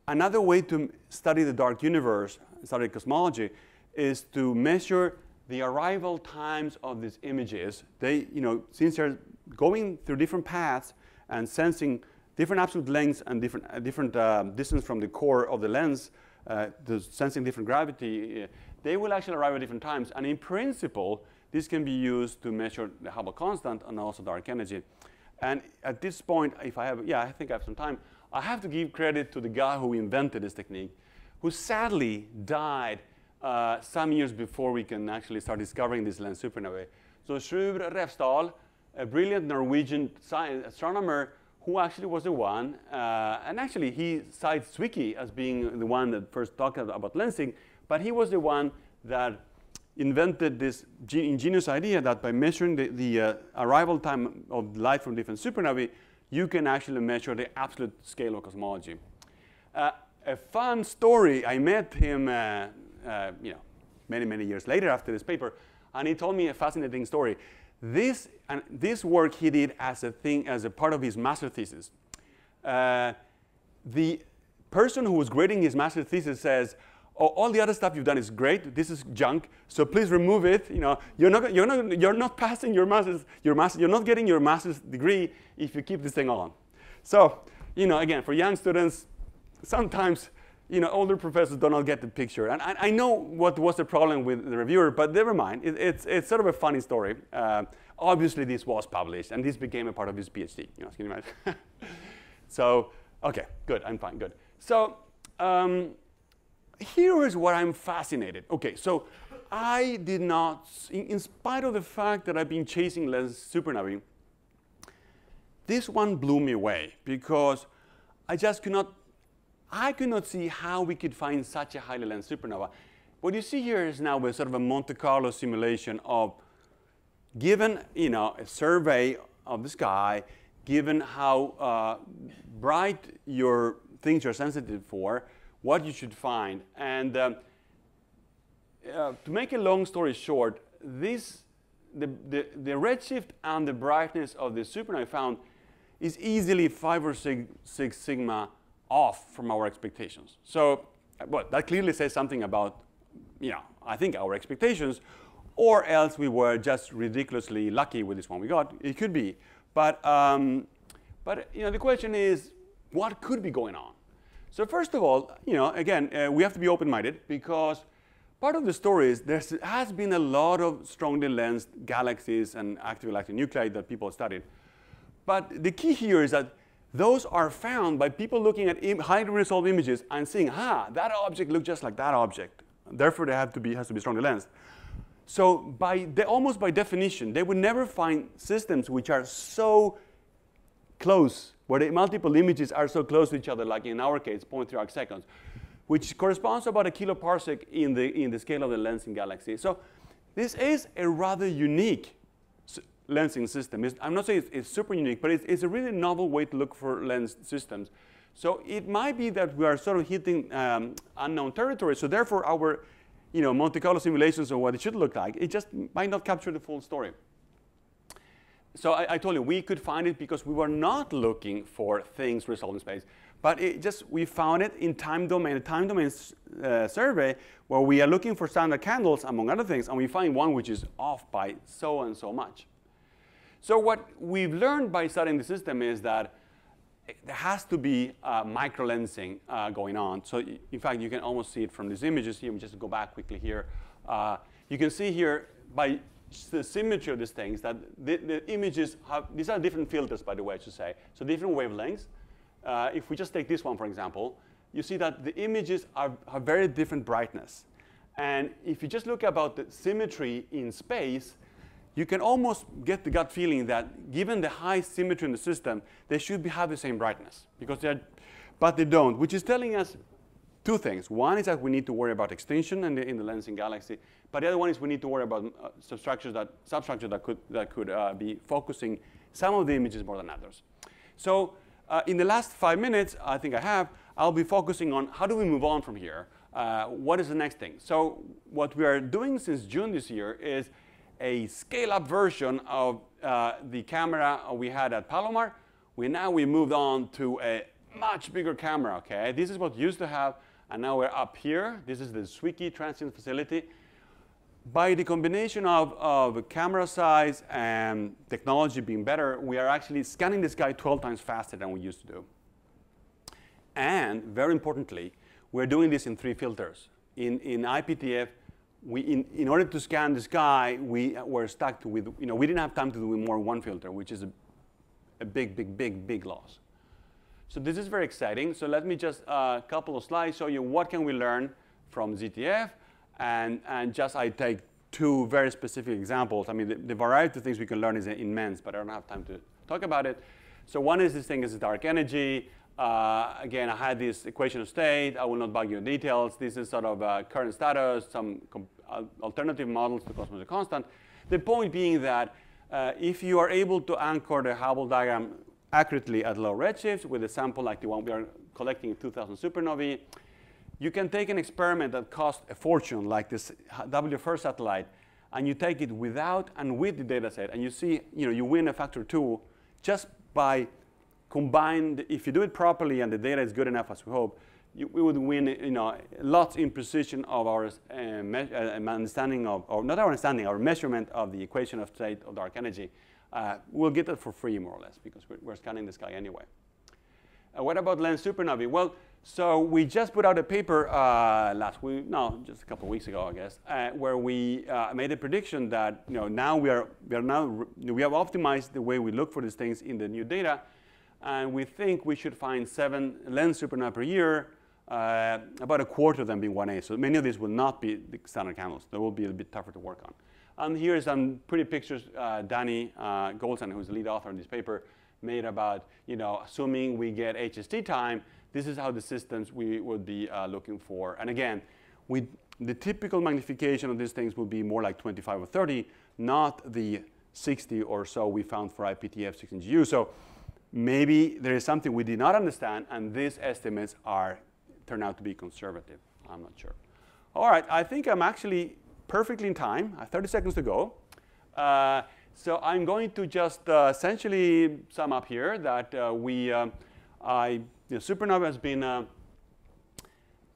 Another way to study the dark universe, study cosmology, is to measure the arrival times of these images. They, you know, since they're going through different paths and sensing different absolute lengths and different, uh, different uh, distance from the core of the lens, uh, the sensing different gravity, uh, they will actually arrive at different times. And in principle, this can be used to measure the Hubble constant and also dark energy. And at this point, if I have, yeah, I think I have some time, I have to give credit to the guy who invented this technique, who sadly died uh, some years before we can actually start discovering this lens supernovae. So Sjur Refsdal, a brilliant Norwegian astronomer who actually was the one, uh, and actually he cites Zwicky as being the one that first talked about lensing, but he was the one that invented this ingenious idea that by measuring the, the uh, arrival time of light from different supernovae, you can actually measure the absolute scale of cosmology. Uh, a fun story, I met him, uh, uh you know, many, many years later after this paper, and he told me a fascinating story. This, and this work he did as a thing, as a part of his master thesis. Uh, the person who was grading his master thesis says, oh, all the other stuff you've done is great. This is junk. So please remove it. You know, you're not, you're not, you're not passing your master's, your master, you're not getting your master's degree if you keep this thing on. So, you know, again, for young students, sometimes, you know, older professors do not get the picture. And I, I know what was the problem with the reviewer, but never mind. It, it's, it's sort of a funny story. Uh, obviously, this was published, and this became a part of his PhD. You know, can you imagine? so, okay, good. I'm fine. Good. So. Um, here is what I'm fascinated. Okay, so I did not, in, in spite of the fact that I've been chasing lens supernovae, this one blew me away because I just could not, I could not see how we could find such a highly lensed supernova. What you see here is now a sort of a Monte Carlo simulation of, given you know a survey of the sky, given how uh, bright your things you're sensitive for, what you should find. And um, uh, to make a long story short, this, the, the, the redshift and the brightness of the supernova found is easily five or six, six sigma off from our expectations. So well, that clearly says something about, you know, I think our expectations, or else we were just ridiculously lucky with this one we got. It could be. But, um, but you know, the question is, what could be going on? So first of all, you know, again, uh, we have to be open-minded because part of the story is there has been a lot of strongly lensed galaxies and active galactic nuclei that people have studied. But the key here is that those are found by people looking at highly resolved images and seeing, ah, that object looks just like that object. Therefore, they have to be, has to be strongly lensed. So by almost by definition, they would never find systems which are so close where the multiple images are so close to each other, like in our case, 0.3 arc seconds, which corresponds to about a kiloparsec in the, in the scale of the lensing galaxy. So this is a rather unique lensing system. It's, I'm not saying it's, it's super unique, but it's, it's, a really novel way to look for lens systems. So it might be that we are sort of hitting um, unknown territory. So therefore, our you know, Monte Carlo simulations of what it should look like, it just might not capture the full story so I, I, told you we could find it because we were not looking for things resolved in space, but it just we found it in time domain, a time domain uh, survey where we are looking for standard candles among other things, and we find one which is off by so and so much. So what we've learned by studying the system is that there has to be uh, microlensing uh, going on. So in fact, you can almost see it from these images here. We just go back quickly here. Uh, you can see here by the symmetry of these things that the, the, images have, these are different filters, by the way, I should say. So different wavelengths. Uh, if we just take this one, for example, you see that the images are, have very different brightness. And if you just look about the symmetry in space, you can almost get the gut feeling that given the high symmetry in the system, they should be, have the same brightness. Because they're, but they don't, which is telling us two things. One is that we need to worry about extinction in the, in the lensing galaxy. But the other one is we need to worry about uh, substructures that, that could, that could uh, be focusing some of the images more than others. So uh, in the last five minutes, I think I have, I'll be focusing on how do we move on from here? Uh, what is the next thing? So what we are doing since June this year is a scale-up version of uh, the camera we had at Palomar. We now we moved on to a much bigger camera, okay? This is what used to have, and now we're up here. This is the Zwicky Transient Facility. By the combination of, of camera size and technology being better, we are actually scanning the sky 12 times faster than we used to do. And very importantly, we're doing this in three filters. In, in IPTF, we, in, in order to scan the sky, we were stuck with, you know, we didn't have time to do more one filter, which is a, a big, big, big, big loss. So this is very exciting. So let me just a uh, couple of slides show you what can we learn from ZTF. And, and just I take two very specific examples. I mean, the, the variety of things we can learn is immense, but I don't have time to talk about it. So one is this thing is dark energy. Uh, again, I had this equation of state. I will not bug you in details. This is sort of uh, current status, some uh, alternative models to cosmological constant. The point being that uh, if you are able to anchor the Hubble diagram accurately at low redshifts with a sample like the one we are collecting in 2000 supernovae, you can take an experiment that costs a fortune, like this WFIRST satellite, and you take it without and with the data set, and you see, you know, you win a factor two just by combined, if you do it properly and the data is good enough as we hope, you, we would win, you know, lots in precision of our uh, uh, understanding of, or not our understanding, our measurement of the equation of state of dark energy. Uh, we'll get that for free, more or less, because we're, we're scanning the sky anyway. Uh, what about lens supernovae? Well, so we just put out a paper uh, last week, no, just a couple of weeks ago, I guess, uh, where we made a prediction that you know now we are we are now we have optimized the way we look for these things in the new data, and we think we should find seven lens supernovae per year, uh, about a quarter of them being 1A. So many of these will not be the standard candles. They will be a bit tougher to work on. And here are some pretty pictures uh, Danny uh, Goldstein, who's the lead author of this paper, made about, you know, assuming we get HST time, this is how the systems we would be uh, looking for. And again, we, the typical magnification of these things would be more like 25 or 30, not the 60 or so we found for IPTF 16geu. So maybe there is something we did not understand, and these estimates are turn out to be conservative. I'm not sure. All right, I think I'm actually perfectly in time. I have 30 seconds to go. Uh, so I'm going to just uh, essentially sum up here that uh, we, um, I, you know, supernova has been, uh,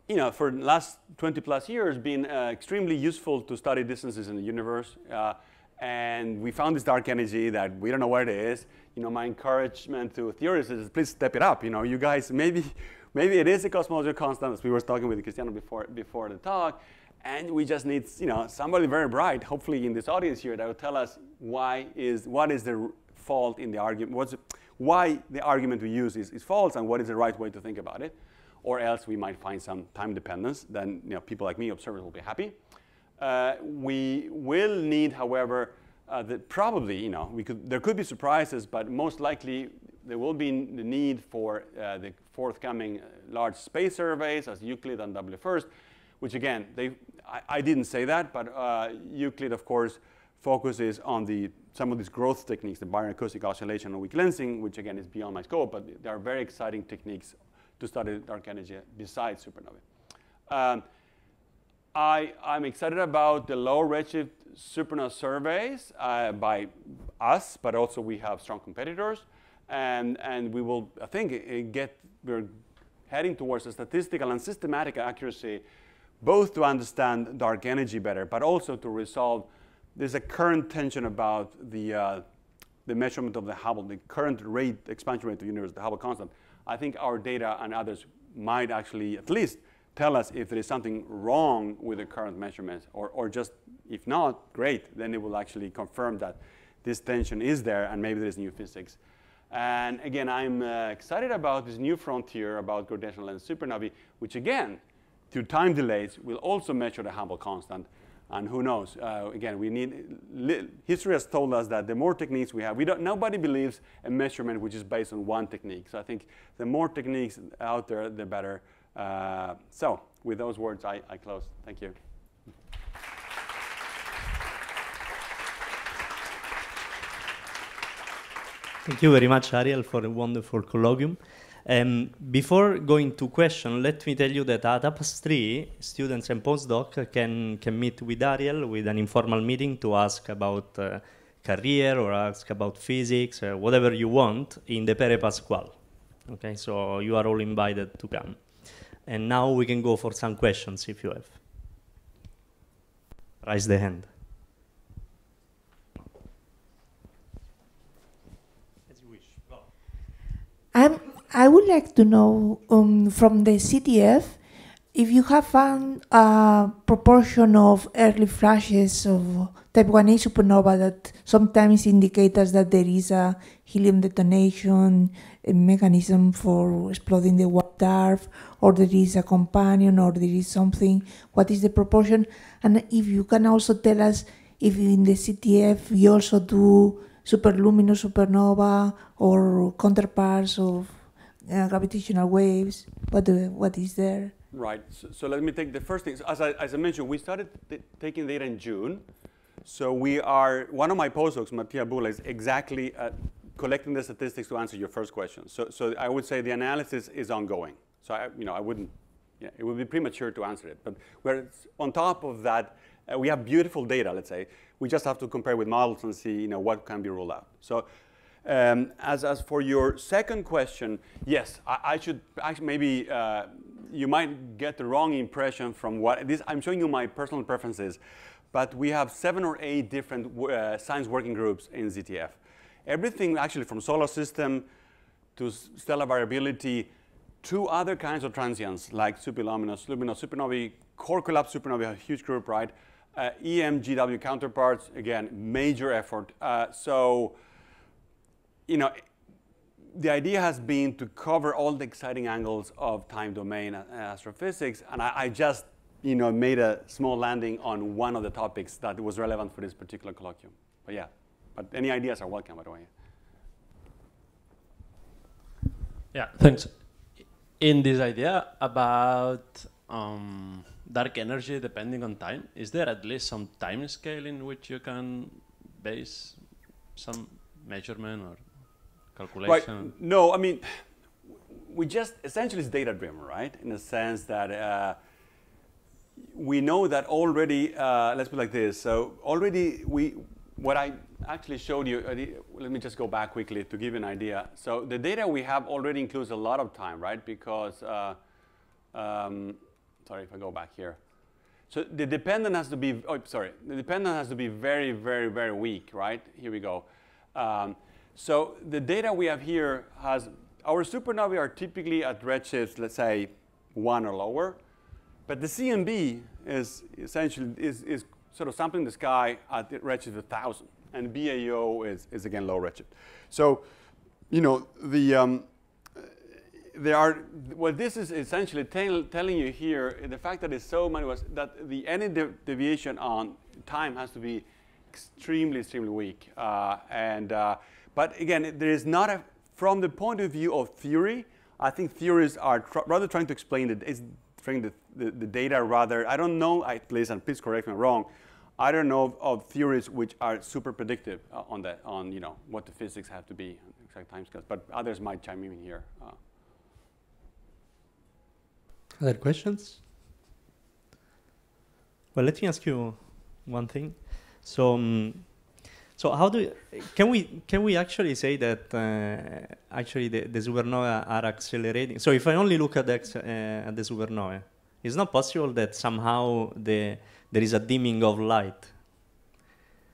you know, for the last 20 plus years, been uh, extremely useful to study distances in the universe. Uh, and we found this dark energy that we don't know where it is. You know, my encouragement to theorists is please step it up. You know, you guys maybe, maybe it is a cosmological constant, as we were talking with Cristiano before, before the talk. And we just need, you know, somebody very bright, hopefully in this audience here, that will tell us why is, what is the fault in the argument, what's, why the argument we use is, is false and what is the right way to think about it. Or else we might find some time dependence, then you know, people like me, observers, will be happy. Uh, we will need, however, uh, the, probably, you know, we could, there could be surprises, but most likely there will be the need for uh, the forthcoming uh, large space surveys as Euclid and WFIRST which again, they, I, I didn't say that, but uh, Euclid, of course, focuses on the, some of these growth techniques, the baryon-acoustic oscillation and weak lensing, which again is beyond my scope, but there are very exciting techniques to study dark energy besides supernovae. Um, I, I'm excited about the low redshift supernova surveys uh, by us, but also we have strong competitors. And, and we will, I think, get, we're heading towards a statistical and systematic accuracy both to understand dark energy better, but also to resolve, there's a current tension about the, uh, the measurement of the Hubble, the current rate, expansion rate of the universe, the Hubble constant. I think our data and others might actually at least tell us if there is something wrong with the current measurements, or, or just, if not, great, then it will actually confirm that this tension is there and maybe there's new physics. And again, I'm uh, excited about this new frontier about gravitational lens supernovae, which again through time delays, we'll also measure the Hubble constant. And who knows? Uh, again, we need. history has told us that the more techniques we have, we don't. Nobody believes a measurement which is based on one technique. So I think the more techniques out there, the better. Uh, so with those words, I, I close. Thank you. Thank you very much, Ariel, for a wonderful colloquium. Um, before going to question, let me tell you that at APAS 3, students and postdocs can, can meet with Ariel with an informal meeting to ask about uh, career or ask about physics, or whatever you want, in the Pere Pascual. Okay, so you are all invited to come. And now we can go for some questions if you have. Raise the hand. I'm, I would like to know um, from the ZTF if you have found a proportion of early flashes of type 1a supernova that sometimes indicate us that there is a helium detonation a mechanism for exploding the white dwarf, or there is a companion, or there is something. What is the proportion? And if you can also tell us if in the ZTF you also do superluminous supernova or counterparts of uh, gravitational waves? What, uh, what is there? Right. So, so, let me take the first thing. So as, I, as I mentioned, we started taking data in June. So we are, one of my postdocs, Mattia Bulla, is exactly uh, collecting the statistics to answer your first question. So, so I would say the analysis is ongoing. So I, you know, I wouldn't, yeah, it would be premature to answer it. But we're on top of that, uh, we have beautiful data, let's say. We just have to compare with models and see you know, what can be ruled out. So um, as, as for your second question, yes, I, I should actually maybe uh, you might get the wrong impression from what this. I'm showing you my personal preferences, but we have seven or eight different uh, science working groups in ZTF. Everything actually from solar system to stellar variability to other kinds of transients like superluminous, luminous supernovae, core collapse supernovae, a huge group, right? Uh, EMGW counterparts, again, major effort. Uh, so, you know, the idea has been to cover all the exciting angles of time domain astrophysics, and I, I, just, you know, made a small landing on one of the topics that was relevant for this particular colloquium. But yeah, but any ideas are welcome, by the way. Yeah, thanks. In this idea about um, dark energy depending on time, is there at least some time scale in which you can base some measurement or calculation? Right. No, I mean, we just essentially it's data driven, right? In the sense that uh, we know that already. Uh, let's put it like this. So already we, what I actually showed you. Uh, let me just go back quickly to give you an idea. So the data we have already includes a lot of time, right? Because uh, um, sorry if I go back here. So the dependent has to be, oh, sorry, the dependent has to be very, very, very weak, right? Here we go. Um, so the data we have here has, our supernovae are typically at redshifts, let's say, one or lower. But the CMB is essentially, is, is sort of sampling the sky at redshift 1,000. And BAO is, is again low redshift. So, you know, the, um, there are, what this is essentially tell, telling you here, the fact that it's so many was that the any de deviation on time has to be extremely, extremely weak. Uh, and, uh, but again, there is not a, from the point of view of theory, I think theories are tr rather trying to explain it, is trying the, the, the, data rather, I don't know, at and please correct me wrong, I don't know of, of theories which are super predictive uh, on that, on you know what the physics have to be, exact timescales. But others might chime in here. Uh, other questions? Well, let me ask you one thing. So, um, so how do you, can we can we actually say that uh, actually the, the supernova are accelerating? So if I only look at the, uh, at the supernova, it's not possible that somehow the there is a dimming of light.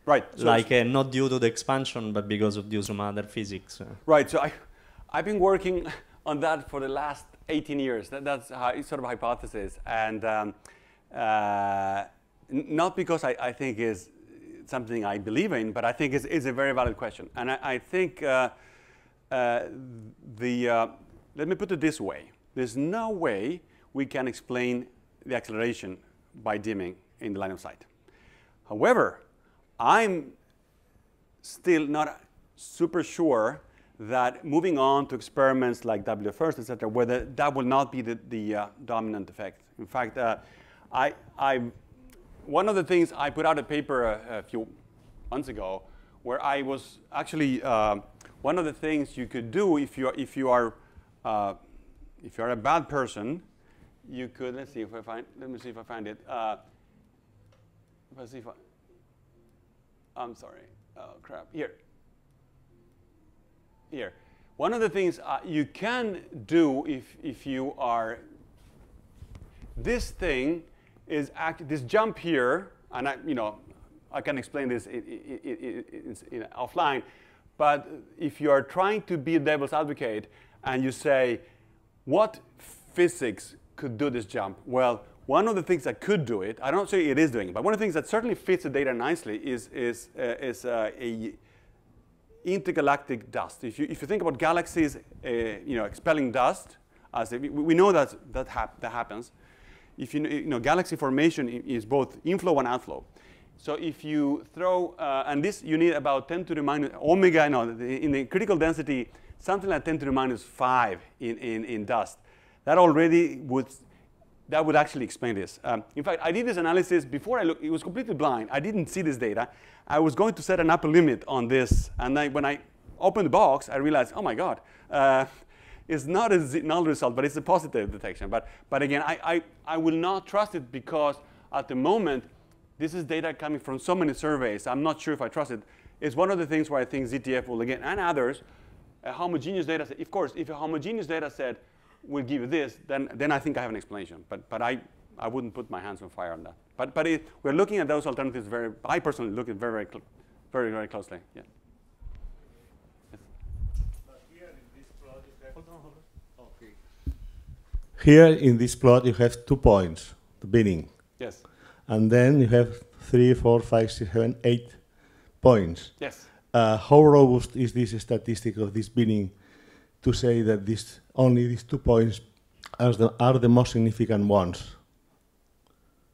Right. So like uh, not due to the expansion, but because of due some other physics. Right. So I, I've been working on that for the last 18 years. That, that's how, sort of a hypothesis. And um, uh, not because I, I, think is something I believe in, but I think is a very valid question. And I, I think uh, uh, the, uh, let me put it this way. There's no way we can explain the acceleration by dimming in the line of sight. However, I'm still not super sure that moving on to experiments like WFIRST, et cetera, whether that will not be the, the uh, dominant effect. In fact, uh, I, I, one of the things I put out a paper a, a few months ago where I was actually uh, one of the things you could do if you are, if you are, uh, if you are a bad person, you could, let's see if I find, let me see if I find it. Uh, let's see if I, I'm sorry, oh crap, here. Here. One of the things uh, you can do if, if you are, this thing is act, this jump here, and I, you know, I can explain this in, in, in, offline, but if you are trying to be a devil's advocate and you say, what physics could do this jump? Well, one of the things that could do it, I don't say it is doing it, but one of the things that certainly fits the data nicely is, is, uh, is uh, a intergalactic dust. If you, if you think about galaxies uh, you know, expelling dust, as we, we know that that, hap that happens. If you, you know, galaxy formation is both inflow and outflow. So if you throw, uh, and this you need about 10 to the minus, omega, no, in the critical density, something like 10 to the minus 5 in, in, in dust. That already would, that would actually explain this. Um, in fact, I did this analysis before I looked, it was completely blind. I didn't see this data. I was going to set an upper limit on this. And I, when I opened the box, I realized, oh my God, uh, it's not a null result, but it's a positive detection. But, but again, I, I, I will not trust it because at the moment, this is data coming from so many surveys. I'm not sure if I trust it. It's one of the things where I think ZTF will, again, and others, a homogeneous data set. Of course, if a homogeneous data set will give you this, then, then I think I have an explanation. But, but I, I wouldn't put my hands on fire on that. But, but it, we're looking at those alternatives very, I personally look at very, very, very, very closely. Yeah. Here in this plot, you have two points, the binning. Yes. And then you have three, four, five, six, seven, eight points. Yes. Uh, how robust is this statistic of this binning to say that this, only these two points are the, are the most significant ones?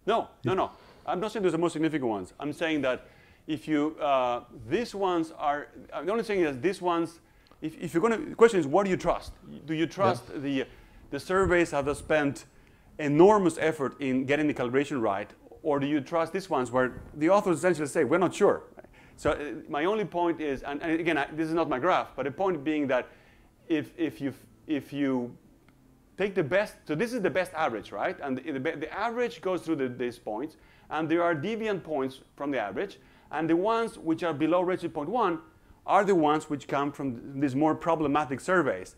No, no, no. I'm not saying those are the most significant ones. I'm saying that if you, uh, these ones are, I'm only saying that these ones, if, if you're going to, the question is, what do you trust? Do you trust yeah. the, the surveys have spent enormous effort in getting the calibration right, or do you trust these ones where the authors essentially say, we're not sure? So uh, my only point is, and, and again, I, this is not my graph, but the point being that if, if, you, if you take the best, so this is the best average, right? And the, the, the average goes through the, these points, and there are deviant points from the average, and the ones which are below redshift 0.1 are the ones which come from these more problematic surveys.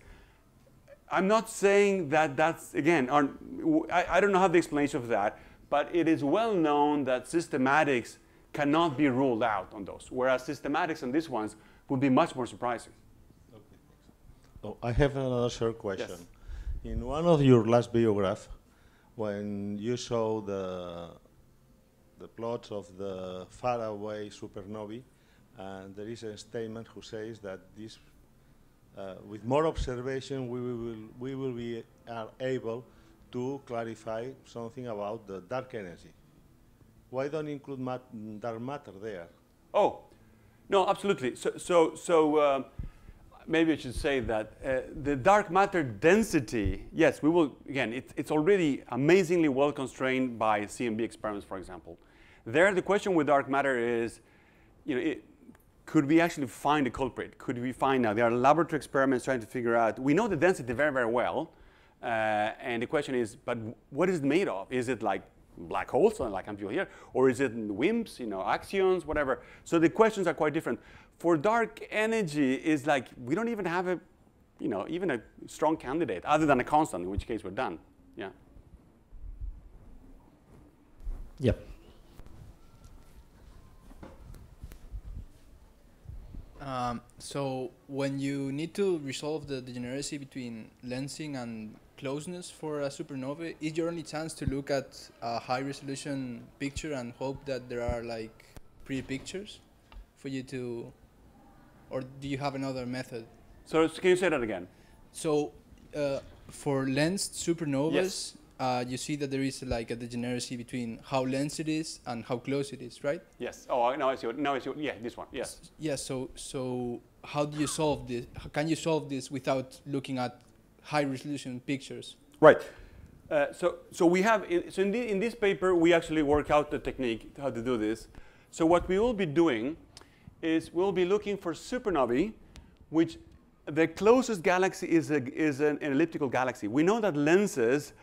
I'm not saying that that's, again, I, I don't know how the explanation of that, but it is well known that systematics cannot be ruled out on those, whereas systematics on these ones would be much more surprising. Okay, oh, I have another short question. Yes. In one of your last biograph, when you show the the plots of the faraway supernovae, and there is a statement who says that this, uh, with more observation, we will we will be are able to clarify something about the dark energy. Why don't include mat dark matter there? Oh, no, absolutely. So so so. Uh, maybe I should say that uh, the dark matter density, yes, we will, again, it, it's already amazingly well constrained by CMB experiments, for example. There, the question with dark matter is, you know, it, could we actually find a culprit? Could we find out? There are laboratory experiments trying to figure out. We know the density very, very well. Uh, and the question is, but what is it made of? Is it like black holes, like I'm here, or is it WIMPs, you know, axions, whatever? So the questions are quite different. For dark energy, is like we don't even have a, you know, even a strong candidate other than a constant, in which case we're done. Yeah. Yep. Um, so when you need to resolve the degeneracy between lensing and closeness for a supernova, is your only chance to look at a high resolution picture and hope that there are like pretty pictures for you to, or do you have another method? So can you say that again? So uh, for lensed supernovas, yes uh, you see that there is like a degeneracy between how lens it is and how close it is, right? Yes. Oh, now I see. What, now I see. What, yeah, this one. Yes. Yes. Yeah, so so how do you solve this? How can you solve this without looking at high resolution pictures? Right. Uh, so so we have in, so in, the, in this paper we actually work out the technique how to do this. So what we will be doing is we'll be looking for supernovae which the closest galaxy is, a, is an, an elliptical galaxy. We know that lenses,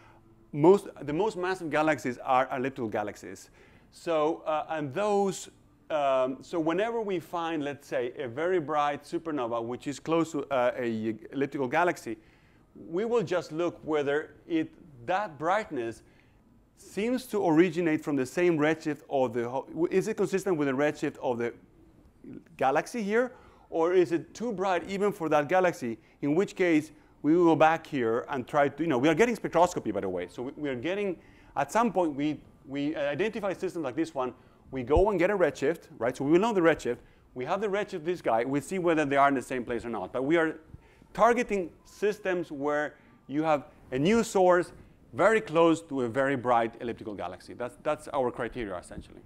most, the most massive galaxies are elliptical galaxies. So, uh, and those, um, so whenever we find, let's say, a very bright supernova, which is close to uh, a elliptical galaxy, we will just look whether it, that brightness seems to originate from the same redshift of the, is it consistent with the redshift of the galaxy here? Or is it too bright even for that galaxy? In which case, we will go back here and try to, you know, we are getting spectroscopy, by the way. So we, we are getting, at some point, we, we identify systems like this one. We go and get a redshift, right? So we will know the redshift. We have the redshift of this guy. We see whether they are in the same place or not. But we are targeting systems where you have a new source very close to a very bright elliptical galaxy. That's, that's our criteria, essentially.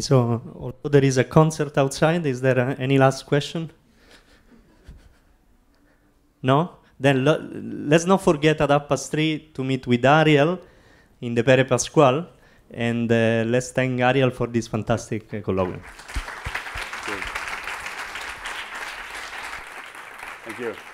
So, although there is a concert outside, is there uh, any last question? No? Then let's not forget at past three to meet with Ariel in the Pere Pascual, and uh, let's thank Ariel for this fantastic uh, colloquium. Thank you.